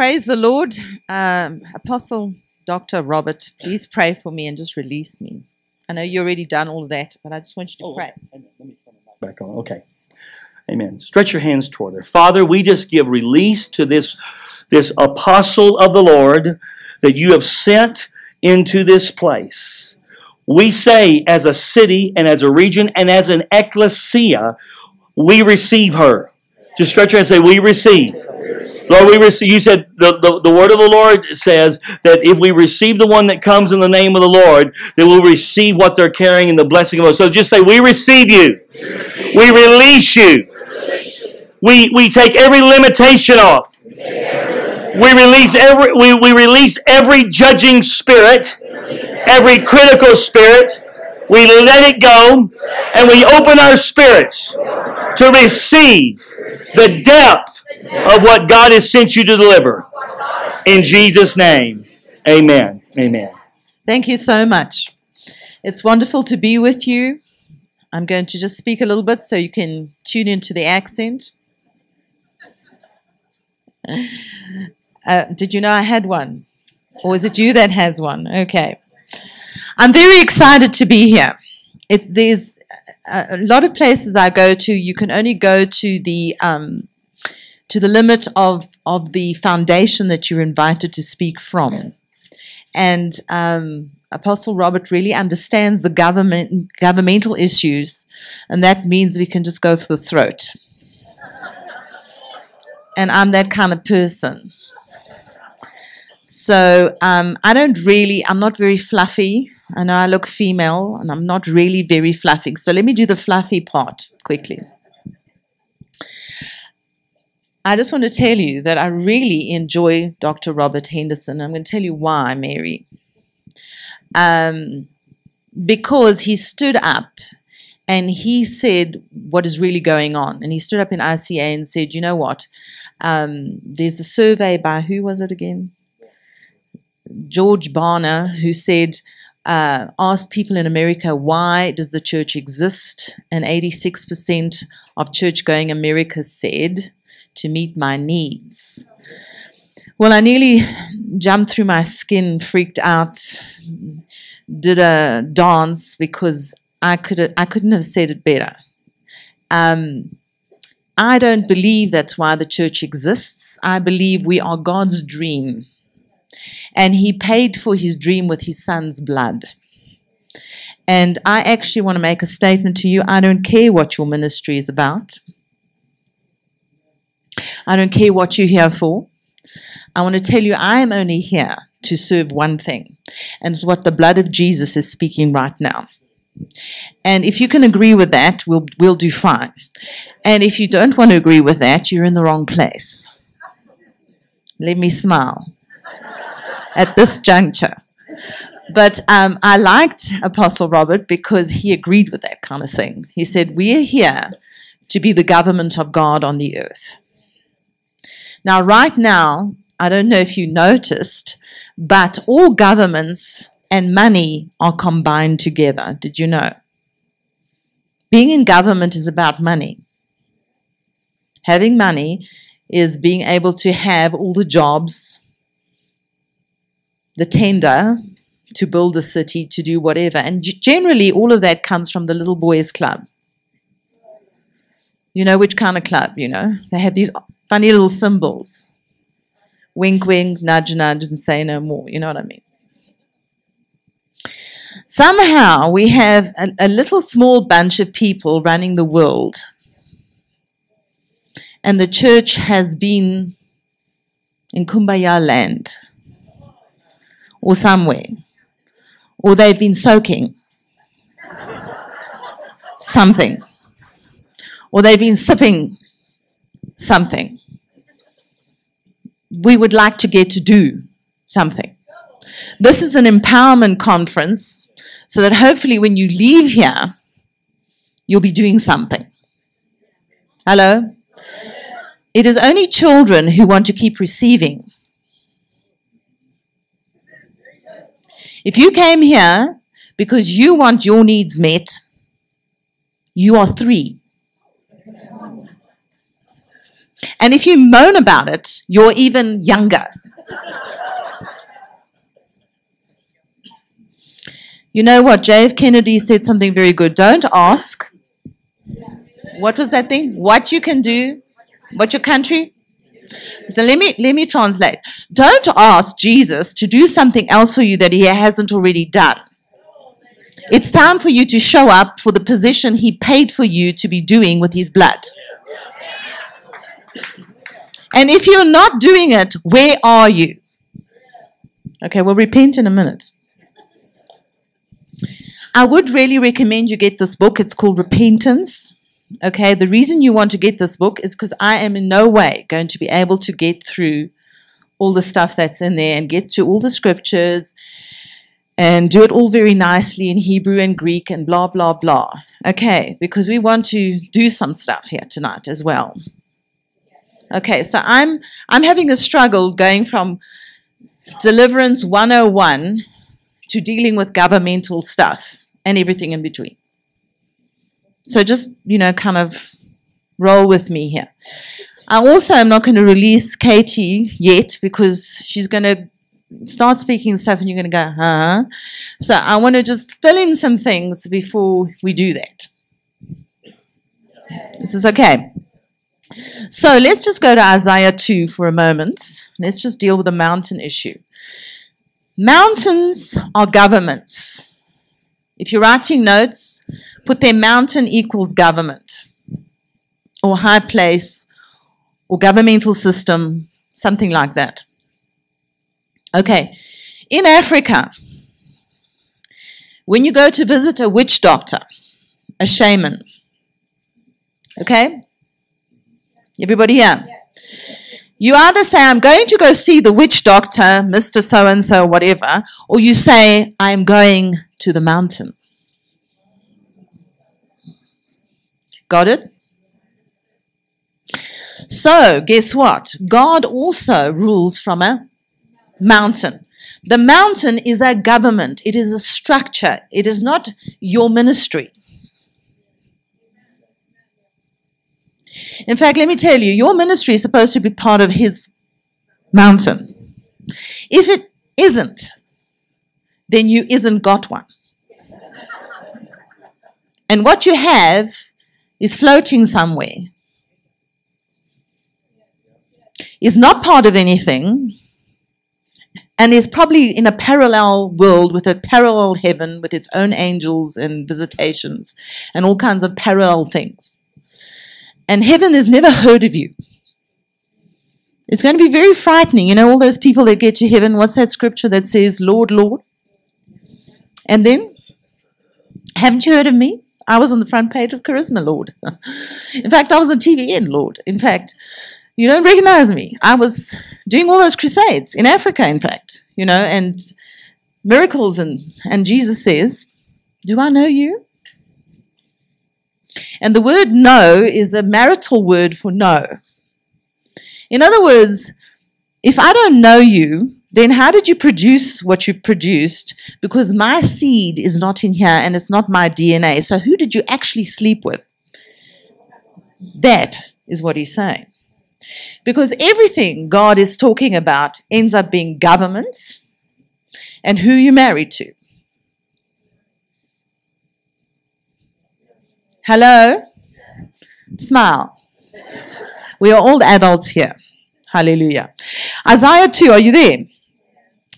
praise the Lord. Um, Apostle Dr. Robert, please pray for me and just release me. I know you already done all of that, but I just want you to pray. Let me turn it back on. Okay. Amen. Stretch your hands toward her. Father, we just give release to this, this apostle of the Lord that you have sent into this place. We say, as a city and as a region and as an ecclesia, we receive her. Just stretch your hands and say, We receive. Lord, we receive. You said the, the, the word of the Lord says that if we receive the one that comes in the name of the Lord, then we'll receive what they're carrying in the blessing of us. So just say, We receive you. We release you. We, we take every limitation off. We release every we, we release every judging spirit, every critical spirit. We let it go and we open our spirits to receive the depth of what God has sent you to deliver. In Jesus' name. Amen. Amen. Thank you so much. It's wonderful to be with you. I'm going to just speak a little bit so you can tune into the accent. Uh, did you know I had one? Or is it you that has one? Okay. I'm very excited to be here. It, there's a, a lot of places I go to, you can only go to the um, to the limit of of the foundation that you're invited to speak from. And um, Apostle Robert really understands the government governmental issues, and that means we can just go for the throat. And I'm that kind of person. So um, I don't really, I'm not very fluffy. I know I look female and I'm not really very fluffy. So let me do the fluffy part quickly. I just want to tell you that I really enjoy Dr. Robert Henderson. I'm going to tell you why, Mary. Um, because he stood up and he said what is really going on. And he stood up in ICA and said, you know what? Um, there's a survey by who was it again? George Barna, who said, uh, asked people in America, why does the church exist? And 86% of church going America said, to meet my needs. Well, I nearly jumped through my skin, freaked out, did a dance because I could I couldn't have said it better. Um, I don't believe that's why the church exists. I believe we are God's dream. And he paid for his dream with his son's blood. And I actually want to make a statement to you. I don't care what your ministry is about. I don't care what you're here for. I want to tell you, I am only here to serve one thing, and it's what the blood of Jesus is speaking right now. And if you can agree with that, we'll, we'll do fine. And if you don't want to agree with that, you're in the wrong place. Let me smile at this juncture. But um, I liked Apostle Robert because he agreed with that kind of thing. He said, We are here to be the government of God on the earth. Now, right now, I don't know if you noticed, but all governments and money are combined together. Did you know? Being in government is about money. Having money is being able to have all the jobs, the tender to build a city, to do whatever. And generally, all of that comes from the little boys' club. You know which kind of club, you know? They have these funny little symbols. Wink, wink, nudge, nudge, and say no more. You know what I mean? Somehow we have a, a little small bunch of people running the world. And the church has been in Kumbaya land or somewhere. Or they've been soaking something. Or they've been sipping something we would like to get to do something. This is an empowerment conference so that hopefully when you leave here, you'll be doing something. Hello? It is only children who want to keep receiving. If you came here because you want your needs met, you are three. And if you moan about it, you're even younger. You know what? JF Kennedy said something very good. Don't ask. What was that thing? What you can do? What your country? So let me let me translate. Don't ask Jesus to do something else for you that he hasn't already done. It's time for you to show up for the position he paid for you to be doing with his blood. And if you're not doing it, where are you? Okay, we'll repent in a minute. I would really recommend you get this book. It's called Repentance. Okay, the reason you want to get this book is because I am in no way going to be able to get through all the stuff that's in there and get to all the scriptures and do it all very nicely in Hebrew and Greek and blah, blah, blah. Okay, because we want to do some stuff here tonight as well. Okay, so I'm I'm having a struggle going from deliverance 101 to dealing with governmental stuff and everything in between. So just, you know, kind of roll with me here. I also am not going to release Katie yet because she's going to start speaking stuff and you're going to go, huh? So I want to just fill in some things before we do that. This is okay. So let's just go to Isaiah 2 for a moment. Let's just deal with the mountain issue. Mountains are governments. If you're writing notes, put their mountain equals government or high place or governmental system, something like that. Okay, in Africa, when you go to visit a witch doctor, a shaman, okay? Everybody here? You either say, I'm going to go see the witch doctor, Mr. So and so, whatever, or you say, I'm going to the mountain. Got it? So, guess what? God also rules from a mountain. The mountain is a government, it is a structure, it is not your ministry. In fact, let me tell you, your ministry is supposed to be part of His mountain. If it isn't, then you isn't got one. And what you have is floating somewhere, is not part of anything, and is probably in a parallel world with a parallel heaven with its own angels and visitations and all kinds of parallel things and heaven has never heard of you. It's going to be very frightening. You know, all those people that get to heaven, what's that scripture that says, Lord, Lord? And then, haven't you heard of me? I was on the front page of Charisma, Lord. in fact, I was on TBN, Lord. In fact, you don't recognize me. I was doing all those crusades in Africa, in fact, you know, and miracles. And, and Jesus says, Do I know you? And the word know is a marital word for know. In other words, if I don't know you, then how did you produce what you produced? Because my seed is not in here and it's not my DNA. So who did you actually sleep with? That is what he's saying. Because everything God is talking about ends up being government and who you married to. Hello? Smile. We are all adults here. Hallelujah. Isaiah 2, are you there?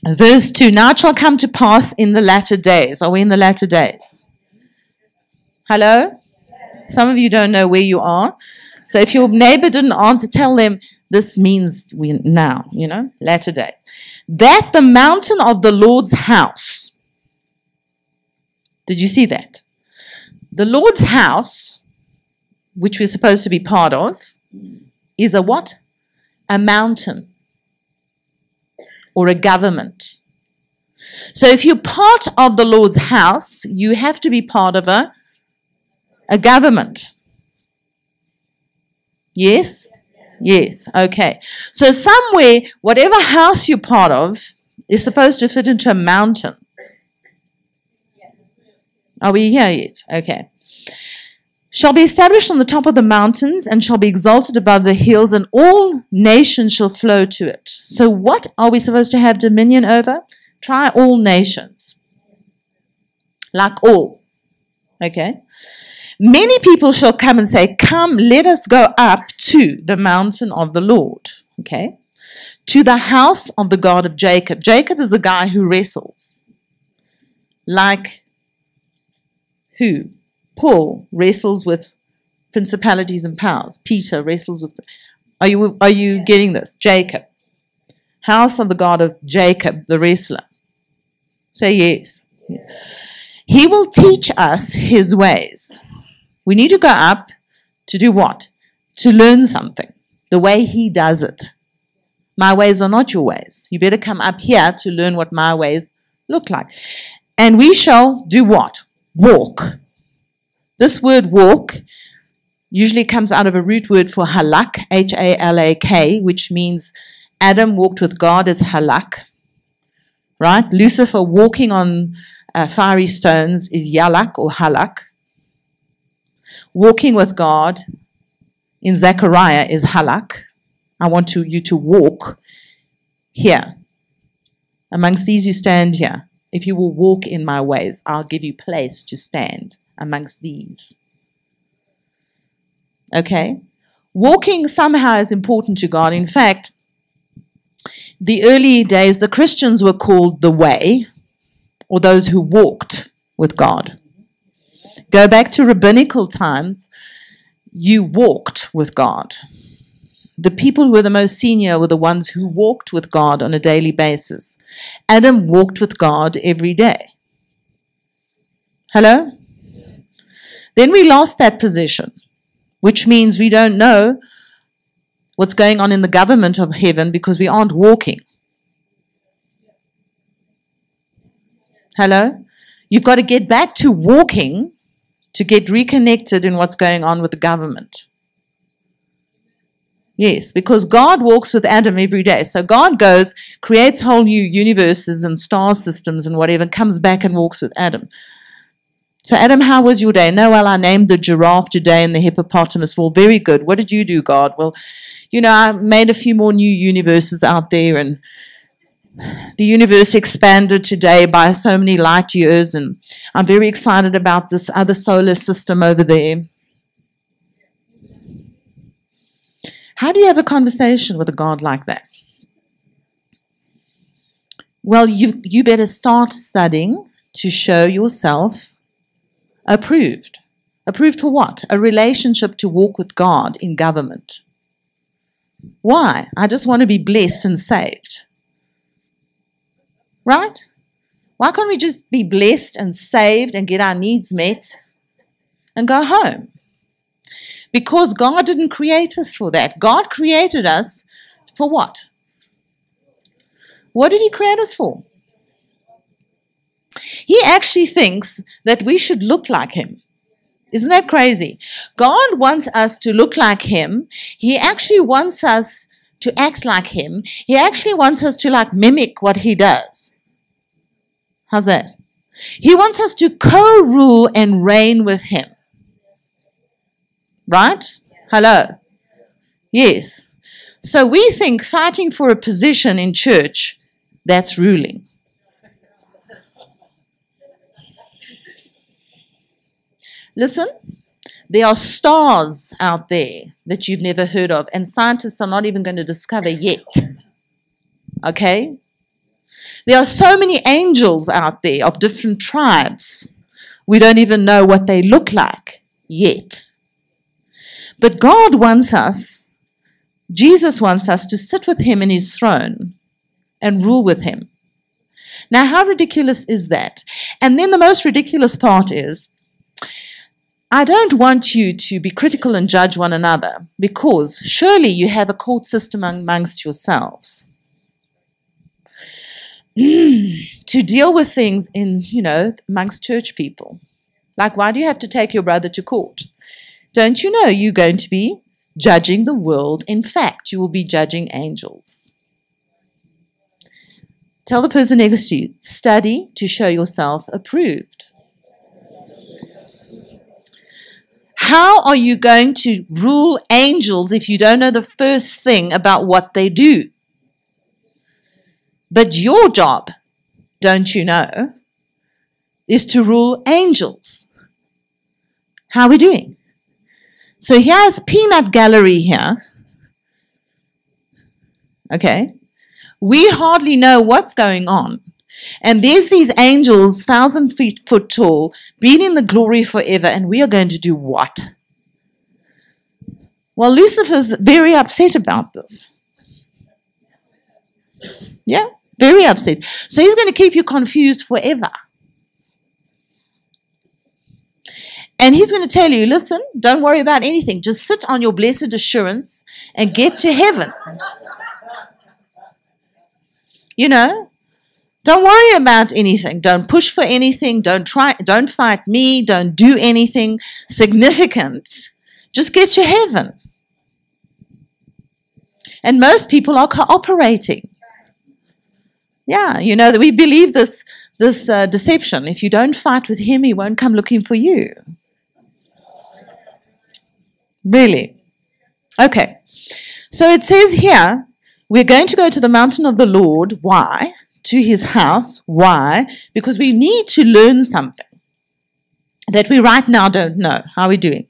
Verse 2 Now it shall come to pass in the latter days. Are we in the latter days? Hello? Some of you don't know where you are. So if your neighbor didn't answer, tell them this means we now, you know, latter days. That the mountain of the Lord's house. Did you see that? The Lord's house, which we're supposed to be part of, is a what? A mountain or a government. So if you're part of the Lord's house, you have to be part of a, a government. Yes? Yes, okay. So somewhere, whatever house you're part of is supposed to fit into a mountain. Are we here yet? Okay. Shall be established on the top of the mountains and shall be exalted above the hills, and all nations shall flow to it. So, what are we supposed to have dominion over? Try all nations. Like all. Okay? Many people shall come and say, Come, let us go up to the mountain of the Lord. Okay? To the house of the God of Jacob. Jacob is the guy who wrestles. Like who? Paul wrestles with principalities and powers. Peter wrestles with. Are you, are you getting this? Jacob. House of the God of Jacob, the wrestler. Say yes. He will teach us his ways. We need to go up to do what? To learn something. The way he does it. My ways are not your ways. You better come up here to learn what my ways look like. And we shall do what? Walk. This word walk usually comes out of a root word for halak, H A L A K, which means Adam walked with God as halak. Right? Lucifer walking on uh, fiery stones is yalak or halak. Walking with God in Zechariah is halak. I want to, you to walk here. Amongst these you stand here. If you will walk in my ways, I'll give you place to stand amongst these. Okay? Walking somehow is important to God. In fact, the early days, the Christians were called the way, or those who walked with God. Go back to rabbinical times, you walked with God. The people who were the most senior were the ones who walked with God on a daily basis. Adam walked with God every day. Hello? Then we lost that position, which means we don't know what's going on in the government of heaven because we aren't walking. Hello? You've got to get back to walking to get reconnected in what's going on with the government. Yes, because God walks with Adam every day. So God goes, creates whole new universes and star systems and whatever, and comes back and walks with Adam. So, Adam, how was your day? No, well, I named the giraffe today and the hippopotamus. Well, very good. What did you do, God? Well, you know, I made a few more new universes out there, and the universe expanded today by so many light years, and I'm very excited about this other solar system over there. How do you have a conversation with a God like that? Well, you, you better start studying to show yourself approved. Approved for what? A relationship to walk with God in government. Why? I just want to be blessed and saved. Right? Why can't we just be blessed and saved and get our needs met and go home? Because God didn't create us for that. God created us for what? What did He create us for? He actually thinks that we should look like Him. Isn't that crazy? God wants us to look like Him. He actually wants us to act like Him. He actually wants us to like mimic what He does. How's that? He wants us to co rule and reign with Him. Right? Hello? Yes. So we think fighting for a position in church, that's ruling. Listen, there are stars out there that you've never heard of, and scientists are not even going to discover yet. Okay? There are so many angels out there of different tribes. We don't even know what they look like yet. But God wants us, Jesus wants us to sit with Him in His throne and rule with Him. Now, how ridiculous is that? And then the most ridiculous part is I don't want you to be critical and judge one another because surely you have a court system amongst yourselves. to deal with things in, you know, amongst church people. Like, why do you have to take your brother to court? Don't you know you're going to be judging the world? In fact, you will be judging angels. Tell the person next to you, study to show yourself approved. How are you going to rule angels if you don't know the first thing about what they do? But your job, don't you know, is to rule angels. How are we doing? So here's peanut gallery here. Okay. We hardly know what's going on. And there's these angels, thousand feet foot tall, being in the glory forever, and we are going to do what? Well, Lucifer's very upset about this. Yeah, very upset. So he's going to keep you confused forever. And he's going to tell you, listen, don't worry about anything. Just sit on your blessed assurance and get to heaven. You know, don't worry about anything. Don't push for anything. Don't try, don't fight me. Don't do anything significant. Just get to heaven. And most people are cooperating. Yeah, you know, that we believe this, this uh, deception. If you don't fight with him, he won't come looking for you. Really? Okay. So it says here, we're going to go to the mountain of the Lord. Why? To his house. Why? Because we need to learn something that we right now don't know. How are we doing?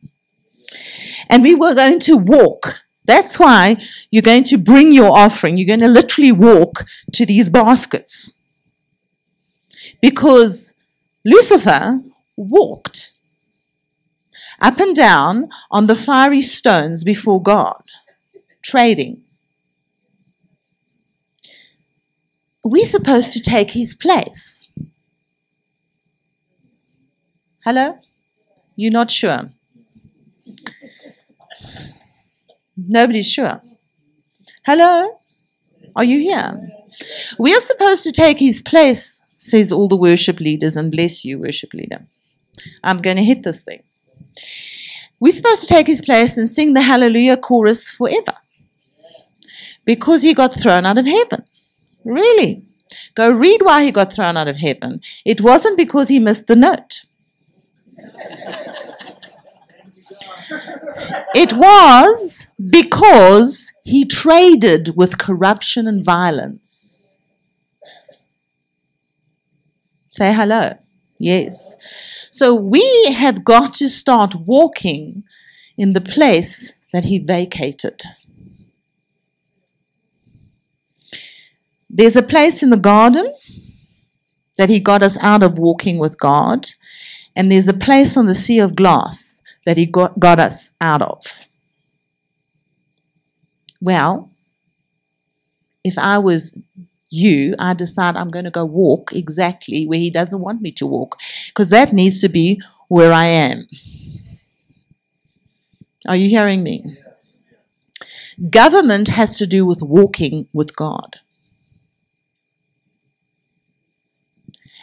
And we were going to walk. That's why you're going to bring your offering. You're going to literally walk to these baskets. Because Lucifer walked up and down on the fiery stones before God, trading. We're supposed to take his place. Hello? You're not sure? Nobody's sure. Hello? Are you here? We are supposed to take his place, says all the worship leaders, and bless you, worship leader. I'm going to hit this thing. We're supposed to take his place and sing the Hallelujah chorus forever because he got thrown out of heaven. Really. Go read why he got thrown out of heaven. It wasn't because he missed the note. It was because he traded with corruption and violence. Say hello. Yes. So we have got to start walking in the place that he vacated. There's a place in the garden that he got us out of walking with God, and there's a place on the sea of glass that he got, got us out of. Well, if I was you, I decide I'm going to go walk exactly where he doesn't want me to walk, because that needs to be where I am. Are you hearing me? Government has to do with walking with God.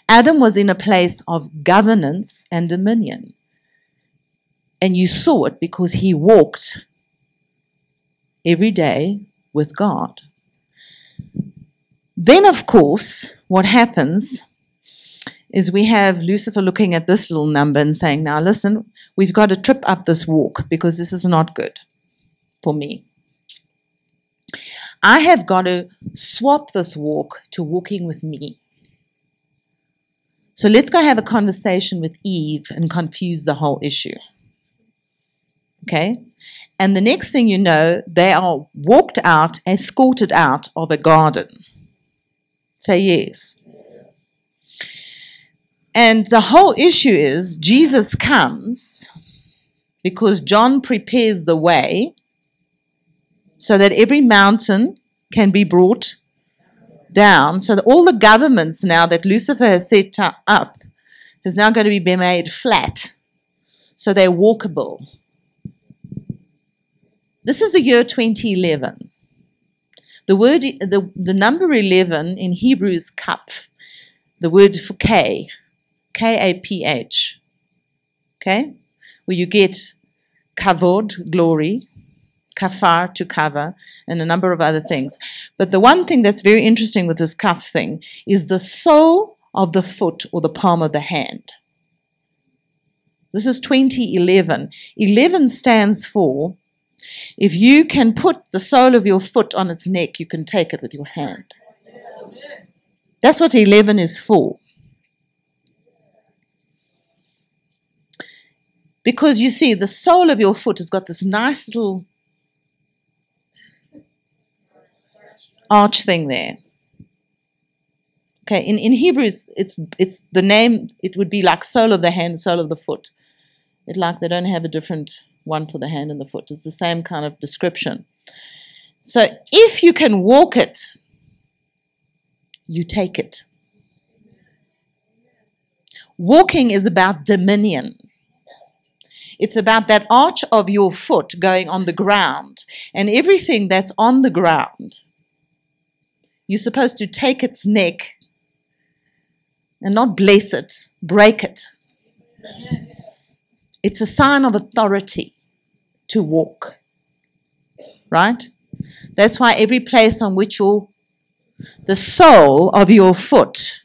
Adam was in a place of governance and dominion. And you saw it because he walked every day with God. Then, of course, what happens is we have Lucifer looking at this little number and saying, Now listen, we've got to trip up this walk because this is not good for me. I have got to swap this walk to walking with me. So let's go have a conversation with Eve and confuse the whole issue. Okay? And the next thing you know, they are walked out, escorted out of a garden. Say yes. And the whole issue is Jesus comes because John prepares the way so that every mountain can be brought down. So that all the governments now that Lucifer has set up is now going to be made flat so they're walkable. This is the year 2011. The word, the, the number 11 in Hebrew is kaph, the word for K, K A P H. Okay? Where you get kavod, glory, kafar, to cover, and a number of other things. But the one thing that's very interesting with this kaph thing is the sole of the foot or the palm of the hand. This is 2011. 11 stands for if you can put the sole of your foot on its neck, you can take it with your hand. That's what 11 is for. Because you see, the sole of your foot has got this nice little arch thing there. Okay, in, in Hebrew, it's, it's, it's the name, it would be like sole of the hand, sole of the foot. It like they don't have a different one for the hand and the foot. It's the same kind of description. So if you can walk it, you take it. Walking is about dominion. It's about that arch of your foot going on the ground and everything that's on the ground. You're supposed to take its neck and not bless it, break it. It's a sign of authority to walk. Right? That's why every place on which your the sole of your foot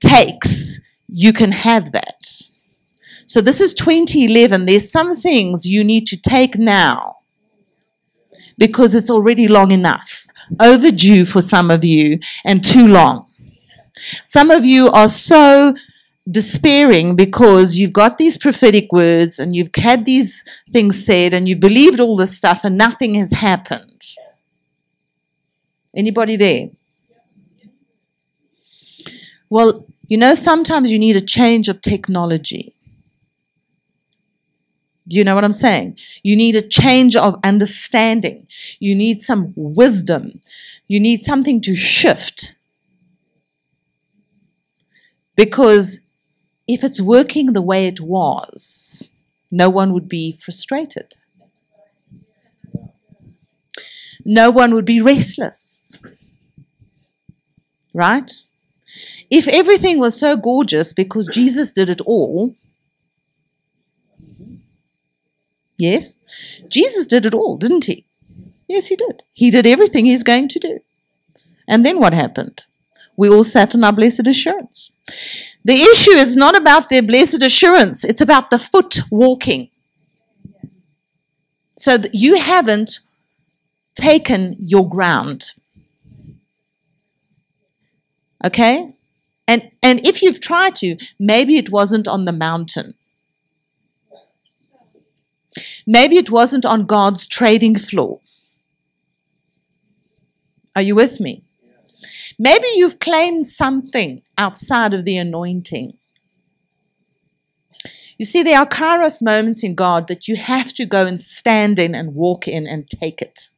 takes, you can have that. So this is 2011. There's some things you need to take now because it's already long enough. Overdue for some of you and too long. Some of you are so despairing because you've got these prophetic words and you've had these things said and you've believed all this stuff and nothing has happened. Anybody there? Well, you know, sometimes you need a change of technology. Do you know what I'm saying? You need a change of understanding. You need some wisdom. You need something to shift. Because if it's working the way it was, no one would be frustrated. No one would be restless. Right? If everything was so gorgeous because Jesus did it all, Yes. Jesus did it all, didn't he? Yes, he did. He did everything he's going to do. And then what happened? We all sat in our blessed assurance. The issue is not about their blessed assurance, it's about the foot walking. So that you haven't taken your ground. Okay? And and if you've tried to, maybe it wasn't on the mountain. Maybe it wasn't on God's trading floor. Are you with me? Maybe you've claimed something outside of the anointing. You see, there are kairos moments in God that you have to go and stand in and walk in and take it.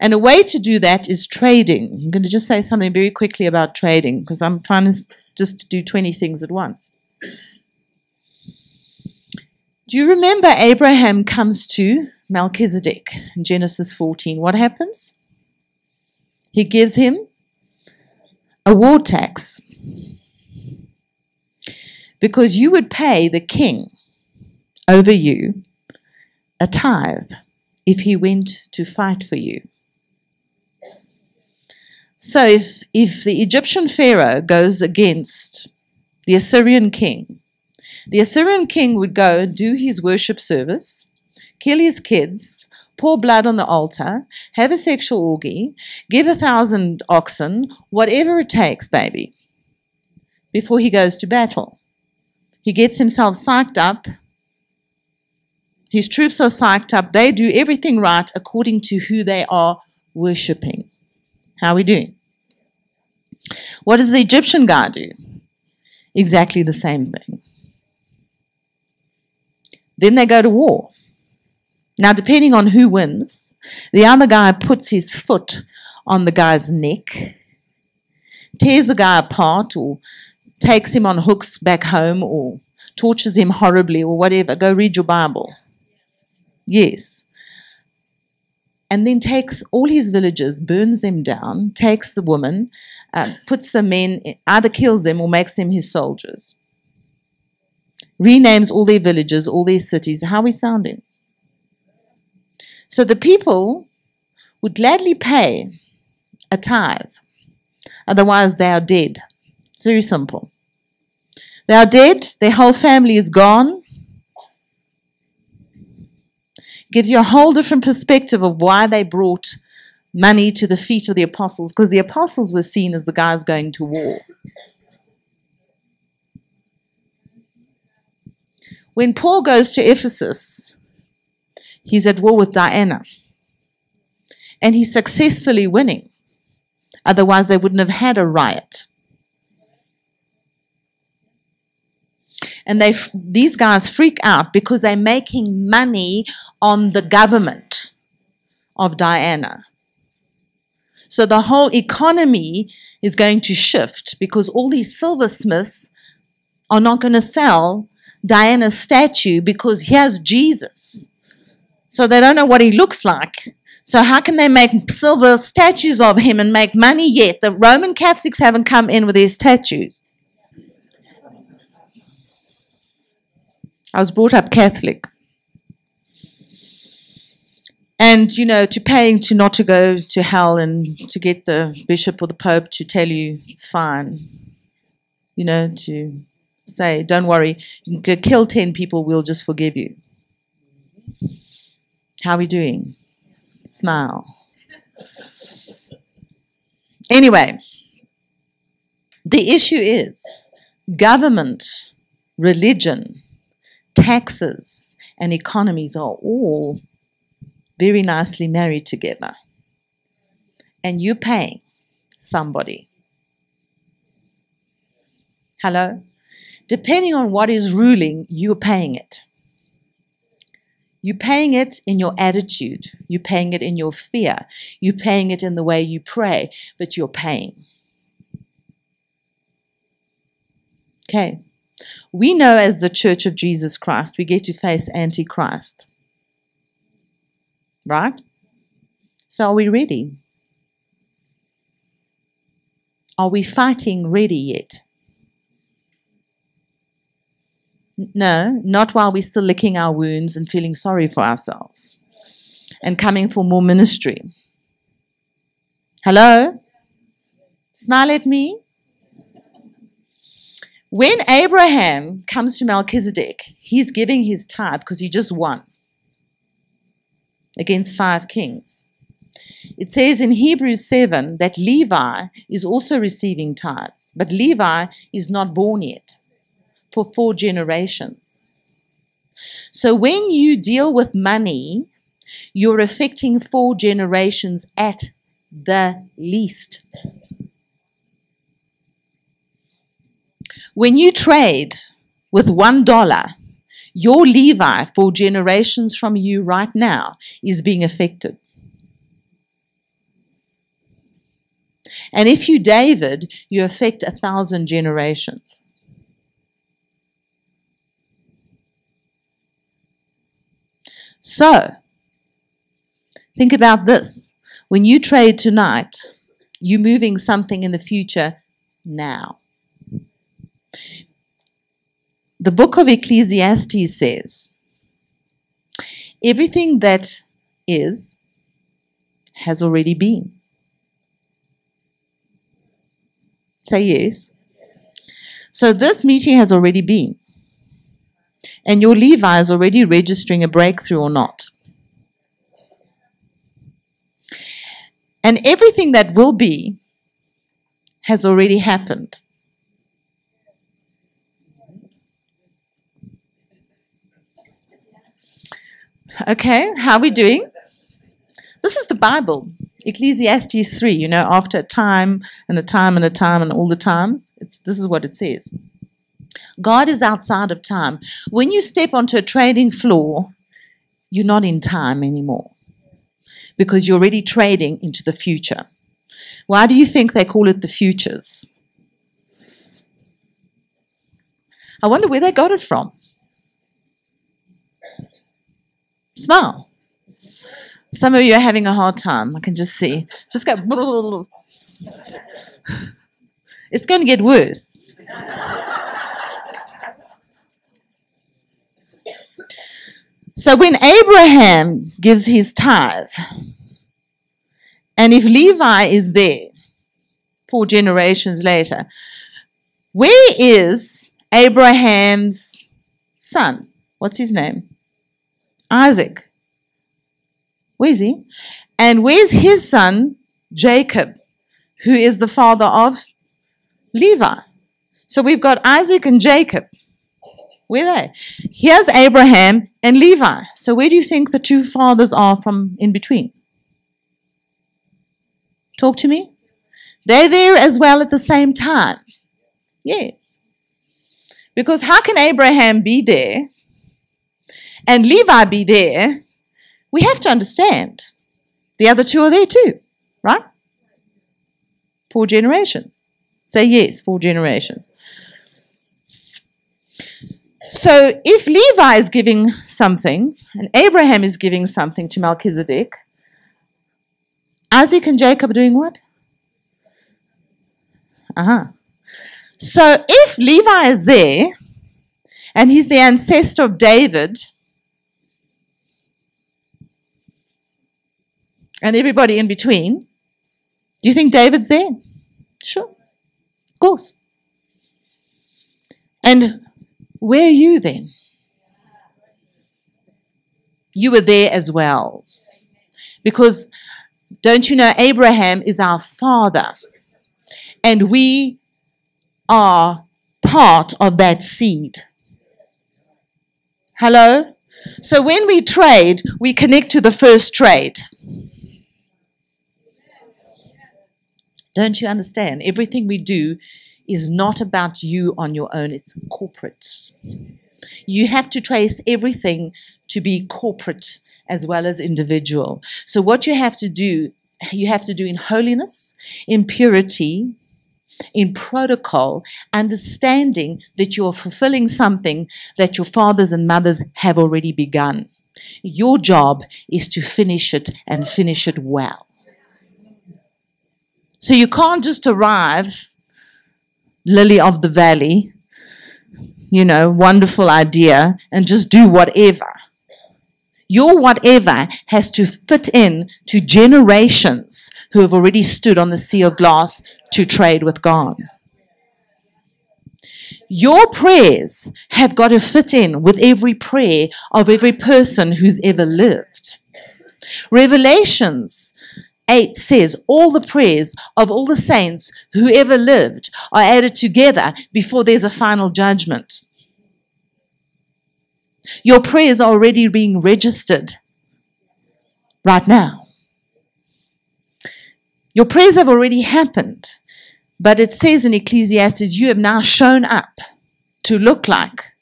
And a way to do that is trading. I'm going to just say something very quickly about trading because I'm trying to just do 20 things at once. Do you remember Abraham comes to Melchizedek in Genesis 14? What happens? He gives him a war tax because you would pay the king over you a tithe if he went to fight for you. So if, if the Egyptian Pharaoh goes against the Assyrian king, the Assyrian king would go do his worship service, kill his kids, pour blood on the altar, have a sexual orgy, give a thousand oxen, whatever it takes, baby, before he goes to battle. He gets himself psyched up. His troops are psyched up. They do everything right according to who they are worshipping. How we doing? What does the Egyptian guy do? Exactly the same thing. Then they go to war. Now, depending on who wins, the other guy puts his foot on the guy's neck, tears the guy apart, or takes him on hooks back home, or tortures him horribly, or whatever. Go read your Bible. Yes. And then takes all his villages, burns them down, takes the woman, uh, puts the men, either kills them or makes them his soldiers renames all their villages, all their cities. How are we sounding? So the people would gladly pay a tithe, otherwise they are dead. It's very simple. They are dead, their whole family is gone. Gives you a whole different perspective of why they brought money to the feet of the apostles, because the apostles were seen as the guys going to war. When Paul goes to Ephesus, he's at war with Diana. And he's successfully winning. Otherwise, they wouldn't have had a riot. And they, these guys freak out because they're making money on the government of Diana. So the whole economy is going to shift because all these silversmiths are not going to sell Diana's statue because here's Jesus. So they don't know what he looks like. So how can they make silver statues of him and make money yet? The Roman Catholics haven't come in with their statues. I was brought up Catholic. And, you know, to paying to not to go to hell and to get the bishop or the pope to tell you it's fine. You know, to say, don't worry, you can kill 10 people, we'll just forgive you. How are we doing? Smile. Anyway, the issue is government, religion, taxes, and economies are all very nicely married together. And you're paying somebody. Hello? Depending on what is ruling, you're paying it. You're paying it in your attitude. You're paying it in your fear. You're paying it in the way you pray, but you're paying. Okay. We know as the Church of Jesus Christ, we get to face Antichrist. Right? So are we ready? Are we fighting ready yet? No, not while we're still licking our wounds and feeling sorry for ourselves and coming for more ministry. Hello? Smile at me. When Abraham comes to Melchizedek, he's giving his tithe because he just won against five kings. It says in Hebrews 7 that Levi is also receiving tithes, but Levi is not born yet for four generations. So when you deal with money, you're affecting four generations at the least. When you trade with one dollar, your Levi for generations from you right now is being affected. And if you David, you affect a thousand generations. So, think about this. When you trade tonight, you're moving something in the future now. The book of Ecclesiastes says, everything that is has already been. Say yes. So this meeting has already been. And your Levi is already registering a breakthrough or not. And everything that will be has already happened. Okay, how are we doing? This is the Bible. Ecclesiastes 3, you know, after a time and a time and a time and all the times. It's, this is what it says. God is outside of time. When you step onto a trading floor, you're not in time anymore because you're already trading into the future. Why do you think they call it the futures? I wonder where they got it from. Smile. Some of you are having a hard time. I can just see. Just go. It's going to get worse. So when Abraham gives his tithe, and if Levi is there four generations later, where is Abraham's son. What's his name? Isaac. Where's he? And where's his son, Jacob, who is the father of Levi? So we've got Isaac and Jacob. Where they? Here's Abraham and Levi. So where do you think the two fathers are from in between? Talk to me. They're there as well at the same time. Yes. Because how can Abraham be there and Levi be there? We have to understand the other two are there too, right? Four generations. Say yes, four generations. So if Levi is giving something and Abraham is giving something to Melchizedek, Isaac and Jacob are doing what? Uh huh. So if Levi is there and he's the ancestor of David and everybody in between, do you think David's there? Sure. Of course. And where are you then? You were there as well. Because don't you know, Abraham is our father. And we are part of that seed. Hello? So when we trade, we connect to the first trade. Don't you understand? Everything we do is not about you on your own, it's corporate. You have to trace everything to be corporate as well as individual. So, what you have to do, you have to do in holiness, in purity, in protocol, understanding that you're fulfilling something that your fathers and mothers have already begun. Your job is to finish it and finish it well. So you can't just arrive, lily of the valley, you know, wonderful idea, and just do whatever. Your whatever has to fit in to generations who have already stood on the sea of glass to trade with God. Your prayers have got to fit in with every prayer of every person who's ever lived. Revelations 8 says, All the prayers of all the saints who ever lived are added together before there's a final judgment. Your prayers are already being registered right now. Your prayers have already happened, but it says in Ecclesiastes, you have now shown up to look like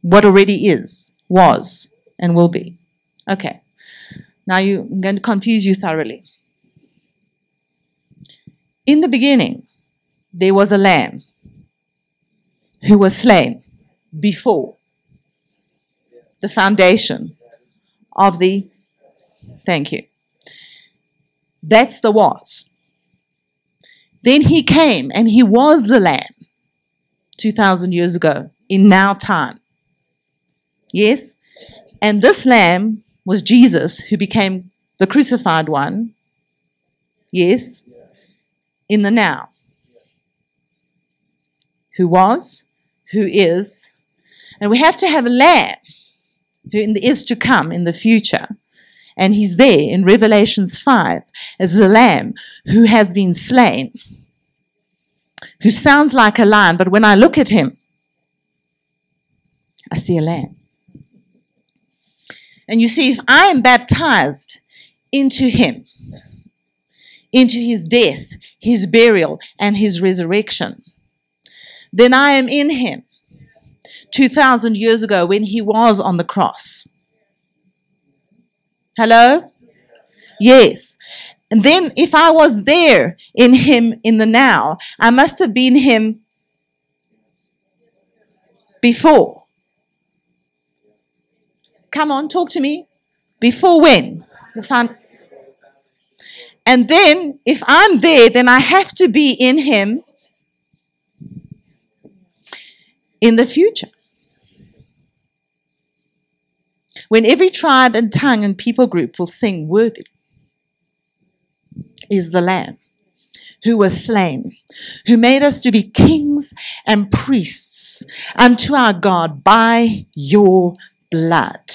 what already is, was, and will be. Okay. Now you, I'm going to confuse you thoroughly. In the beginning, there was a lamb who was slain before the foundation of the. Thank you. That's the was. Then he came and he was the lamb 2,000 years ago in now time. Yes? And this lamb was Jesus, who became the crucified one. Yes, in the now. Who was, who is, and we have to have a lamb who in the is to come in the future. And he's there in Revelations 5 as a lamb who has been slain, who sounds like a lion, but when I look at him, I see a lamb. And you see, if I am baptized into him, into his death, his burial, and his resurrection, then I am in him 2,000 years ago when he was on the cross. Hello? Yes. And then if I was there in him in the now, I must have been him before. Come on, talk to me. Before when? The fun. And then, if I'm there, then I have to be in Him in the future. When every tribe and tongue and people group will sing, Worthy is the Lamb who was slain, who made us to be kings and priests unto our God by your blood.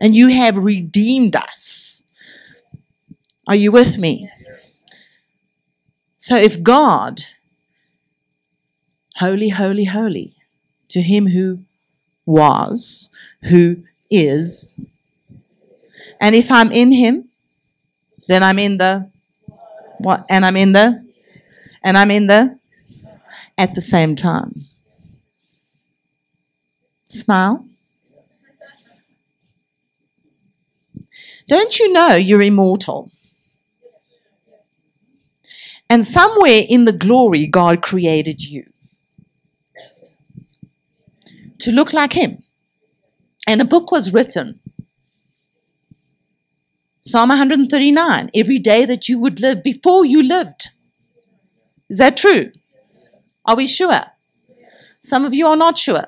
And you have redeemed us. Are you with me? So if God, holy, holy, holy, to him who was, who is, and if I'm in him, then I'm in the what? And I'm in the and I'm in the at the same time. Smile. Don't you know you're immortal? And somewhere in the glory, God created you to look like Him. And a book was written Psalm 139 every day that you would live before you lived. Is that true? Are we sure? Some of you are not sure.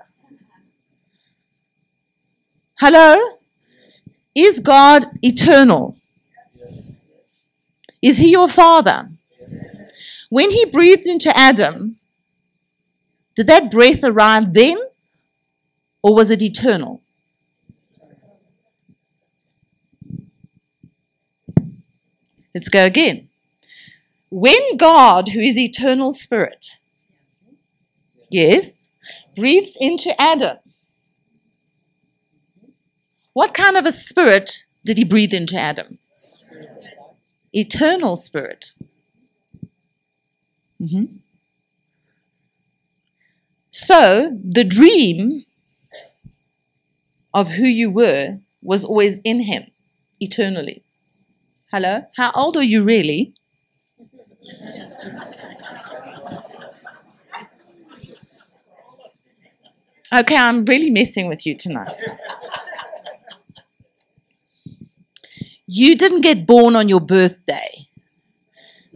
Hello? Is God eternal? Is He your Father? When He breathed into Adam, did that breath arrive then or was it eternal? Let's go again. When God, who is eternal spirit, yes, breathes into Adam, what kind of a spirit did he breathe into Adam? Eternal spirit. Mm-hmm. So the dream of who you were was always in him eternally. Hello? How old are you really? Okay, I'm really messing with you tonight. You didn't get born on your birthday.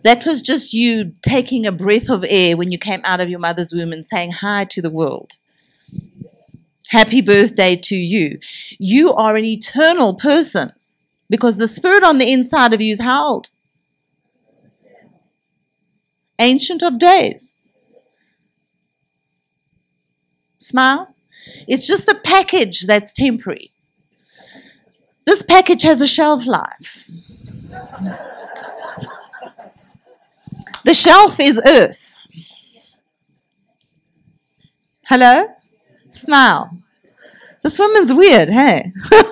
That was just you taking a breath of air when you came out of your mother's womb and saying hi to the world. Happy birthday to you. You are an eternal person. Because the spirit on the inside of you is how old? Ancient of days. Smile. It's just a package that's temporary. This package has a shelf life. The shelf is earth. Hello? Smile. This woman's weird, hey?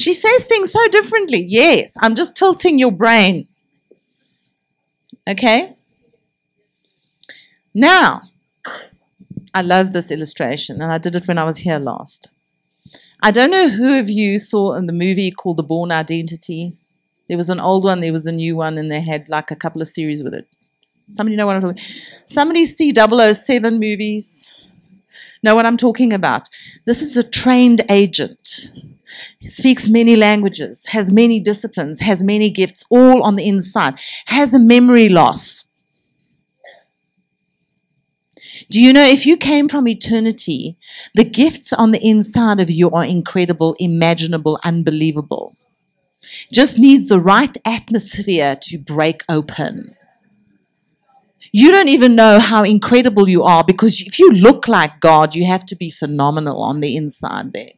She says things so differently. Yes, I'm just tilting your brain. Okay? Now, I love this illustration, and I did it when I was here last. I don't know who of you saw in the movie called The Bourne Identity. There was an old one, there was a new one, and they had like a couple of series with it. Somebody know what I'm talking Somebody see 007 movies? Know what I'm talking about? This is a trained agent speaks many languages, has many disciplines, has many gifts, all on the inside, has a memory loss. Do you know if you came from eternity, the gifts on the inside of you are incredible, imaginable, unbelievable. Just needs the right atmosphere to break open. You don't even know how incredible you are because if you look like God, you have to be phenomenal on the inside there.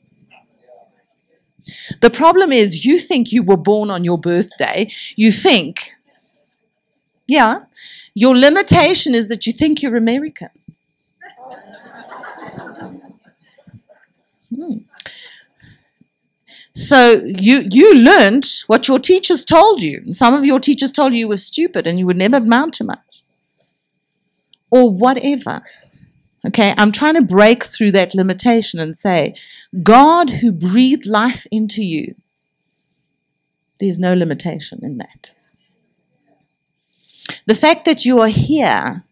The problem is, you think you were born on your birthday. You think, yeah, your limitation is that you think you're American. So you you learned what your teachers told you. Some of your teachers told you you were stupid and you would never amount to much, or whatever. Okay, I'm trying to break through that limitation and say, God who breathed life into you, there's no limitation in that. The fact that you are here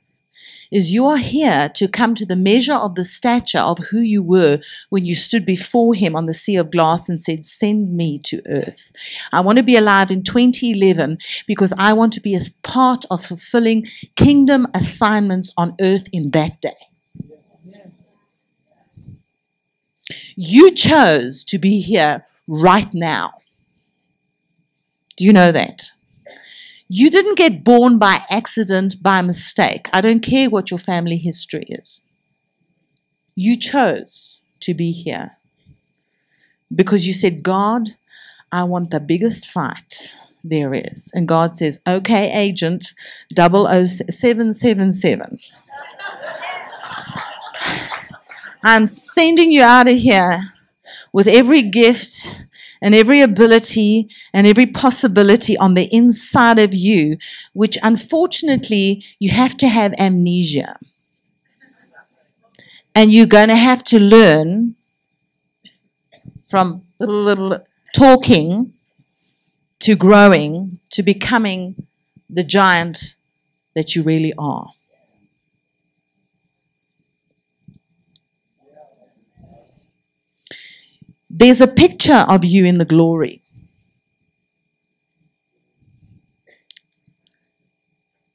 is you are here to come to the measure of the stature of who you were when you stood before him on the sea of glass and said, Send me to earth. I want to be alive in 2011 because I want to be a part of fulfilling kingdom assignments on earth in that day. You chose to be here right now. Do you know that? You didn't get born by accident, by mistake. I don't care what your family history is. You chose to be here because you said, God, I want the biggest fight there is. And God says, okay, agent 00777. I'm sending you out of here with every gift and every ability and every possibility on the inside of you, which unfortunately you have to have amnesia. And you're going to have to learn from talking to growing to becoming the giant that you really are. There's a picture of you in the glory.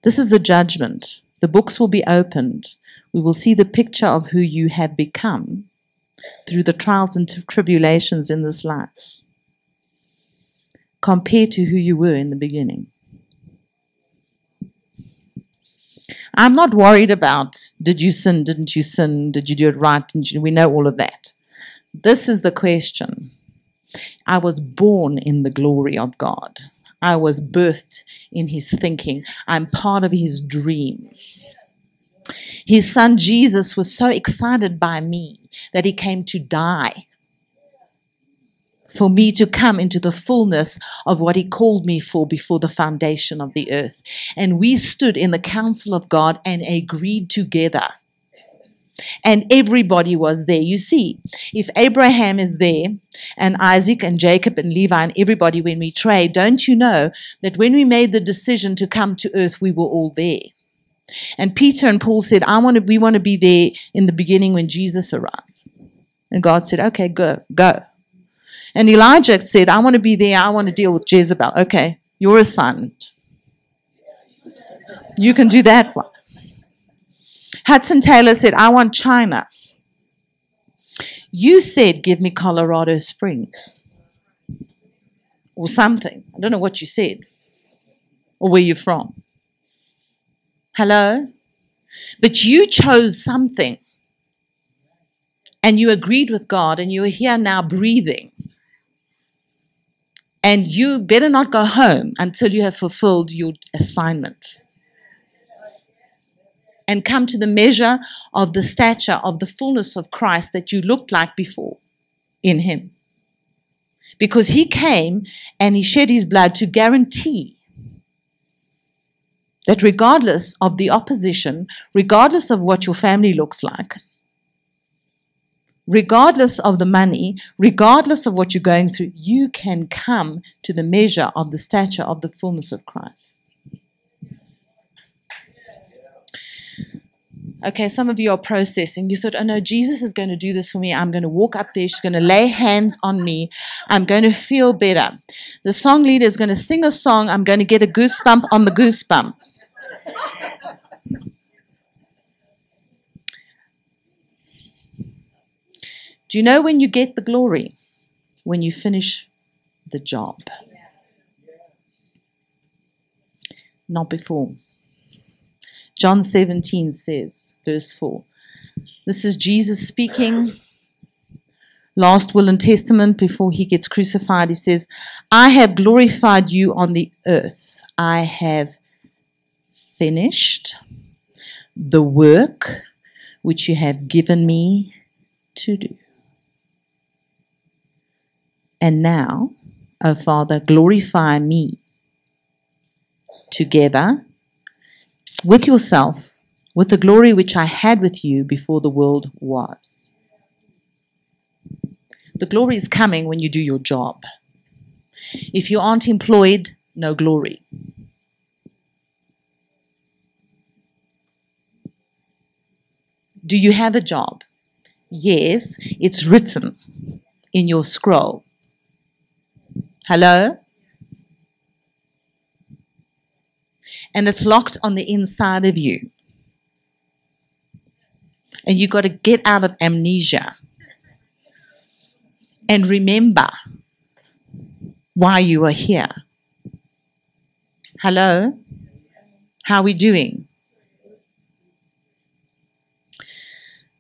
This is the judgment. The books will be opened. We will see the picture of who you have become through the trials and tribulations in this life compared to who you were in the beginning. I'm not worried about did you sin, didn't you sin, did you do it right, didn't you? We know all of that. This is the question. I was born in the glory of God. I was birthed in his thinking. I'm part of his dream. His son Jesus was so excited by me that he came to die for me to come into the fullness of what he called me for before the foundation of the earth. And we stood in the council of God and agreed together and everybody was there. You see, if Abraham is there, and Isaac and Jacob and Levi and everybody when we trade, don't you know that when we made the decision to come to earth, we were all there? And Peter and Paul said, I want to, we want to be there in the beginning when Jesus arrives. And God said, okay, go, go. And Elijah said, I want to be there. I want to deal with Jezebel. Okay, you're assigned. You can do that one. Hudson Taylor said, I want China. You said, give me Colorado Springs or something. I don't know what you said or where you're from. Hello? But you chose something and you agreed with God and you are here now breathing. And you better not go home until you have fulfilled your assignment and come to the measure of the stature of the fullness of Christ that you looked like before in Him. Because He came and He shed His blood to guarantee that regardless of the opposition, regardless of what your family looks like, regardless of the money, regardless of what you're going through, you can come to the measure of the stature of the fullness of Christ. Okay, some of you are processing. You thought, oh no, Jesus is going to do this for me. I'm going to walk up there. She's going to lay hands on me. I'm going to feel better. The song leader is going to sing a song. I'm going to get a goosebump on the goosebump. Do you know when you get the glory? When you finish the job. Not before. John 17 says, verse 4. This is Jesus speaking. Last will and testament before he gets crucified. He says, I have glorified you on the earth. I have finished the work which you have given me to do. And now, O Father, glorify me together with yourself with the glory which I had with you before the world was. The glory is coming when you do your job. If you aren't employed, no glory. Do you have a job? Yes, it's written in your scroll. Hello? And it's locked on the inside of you. And you've got to get out of amnesia and remember why you are here. Hello? How are we doing?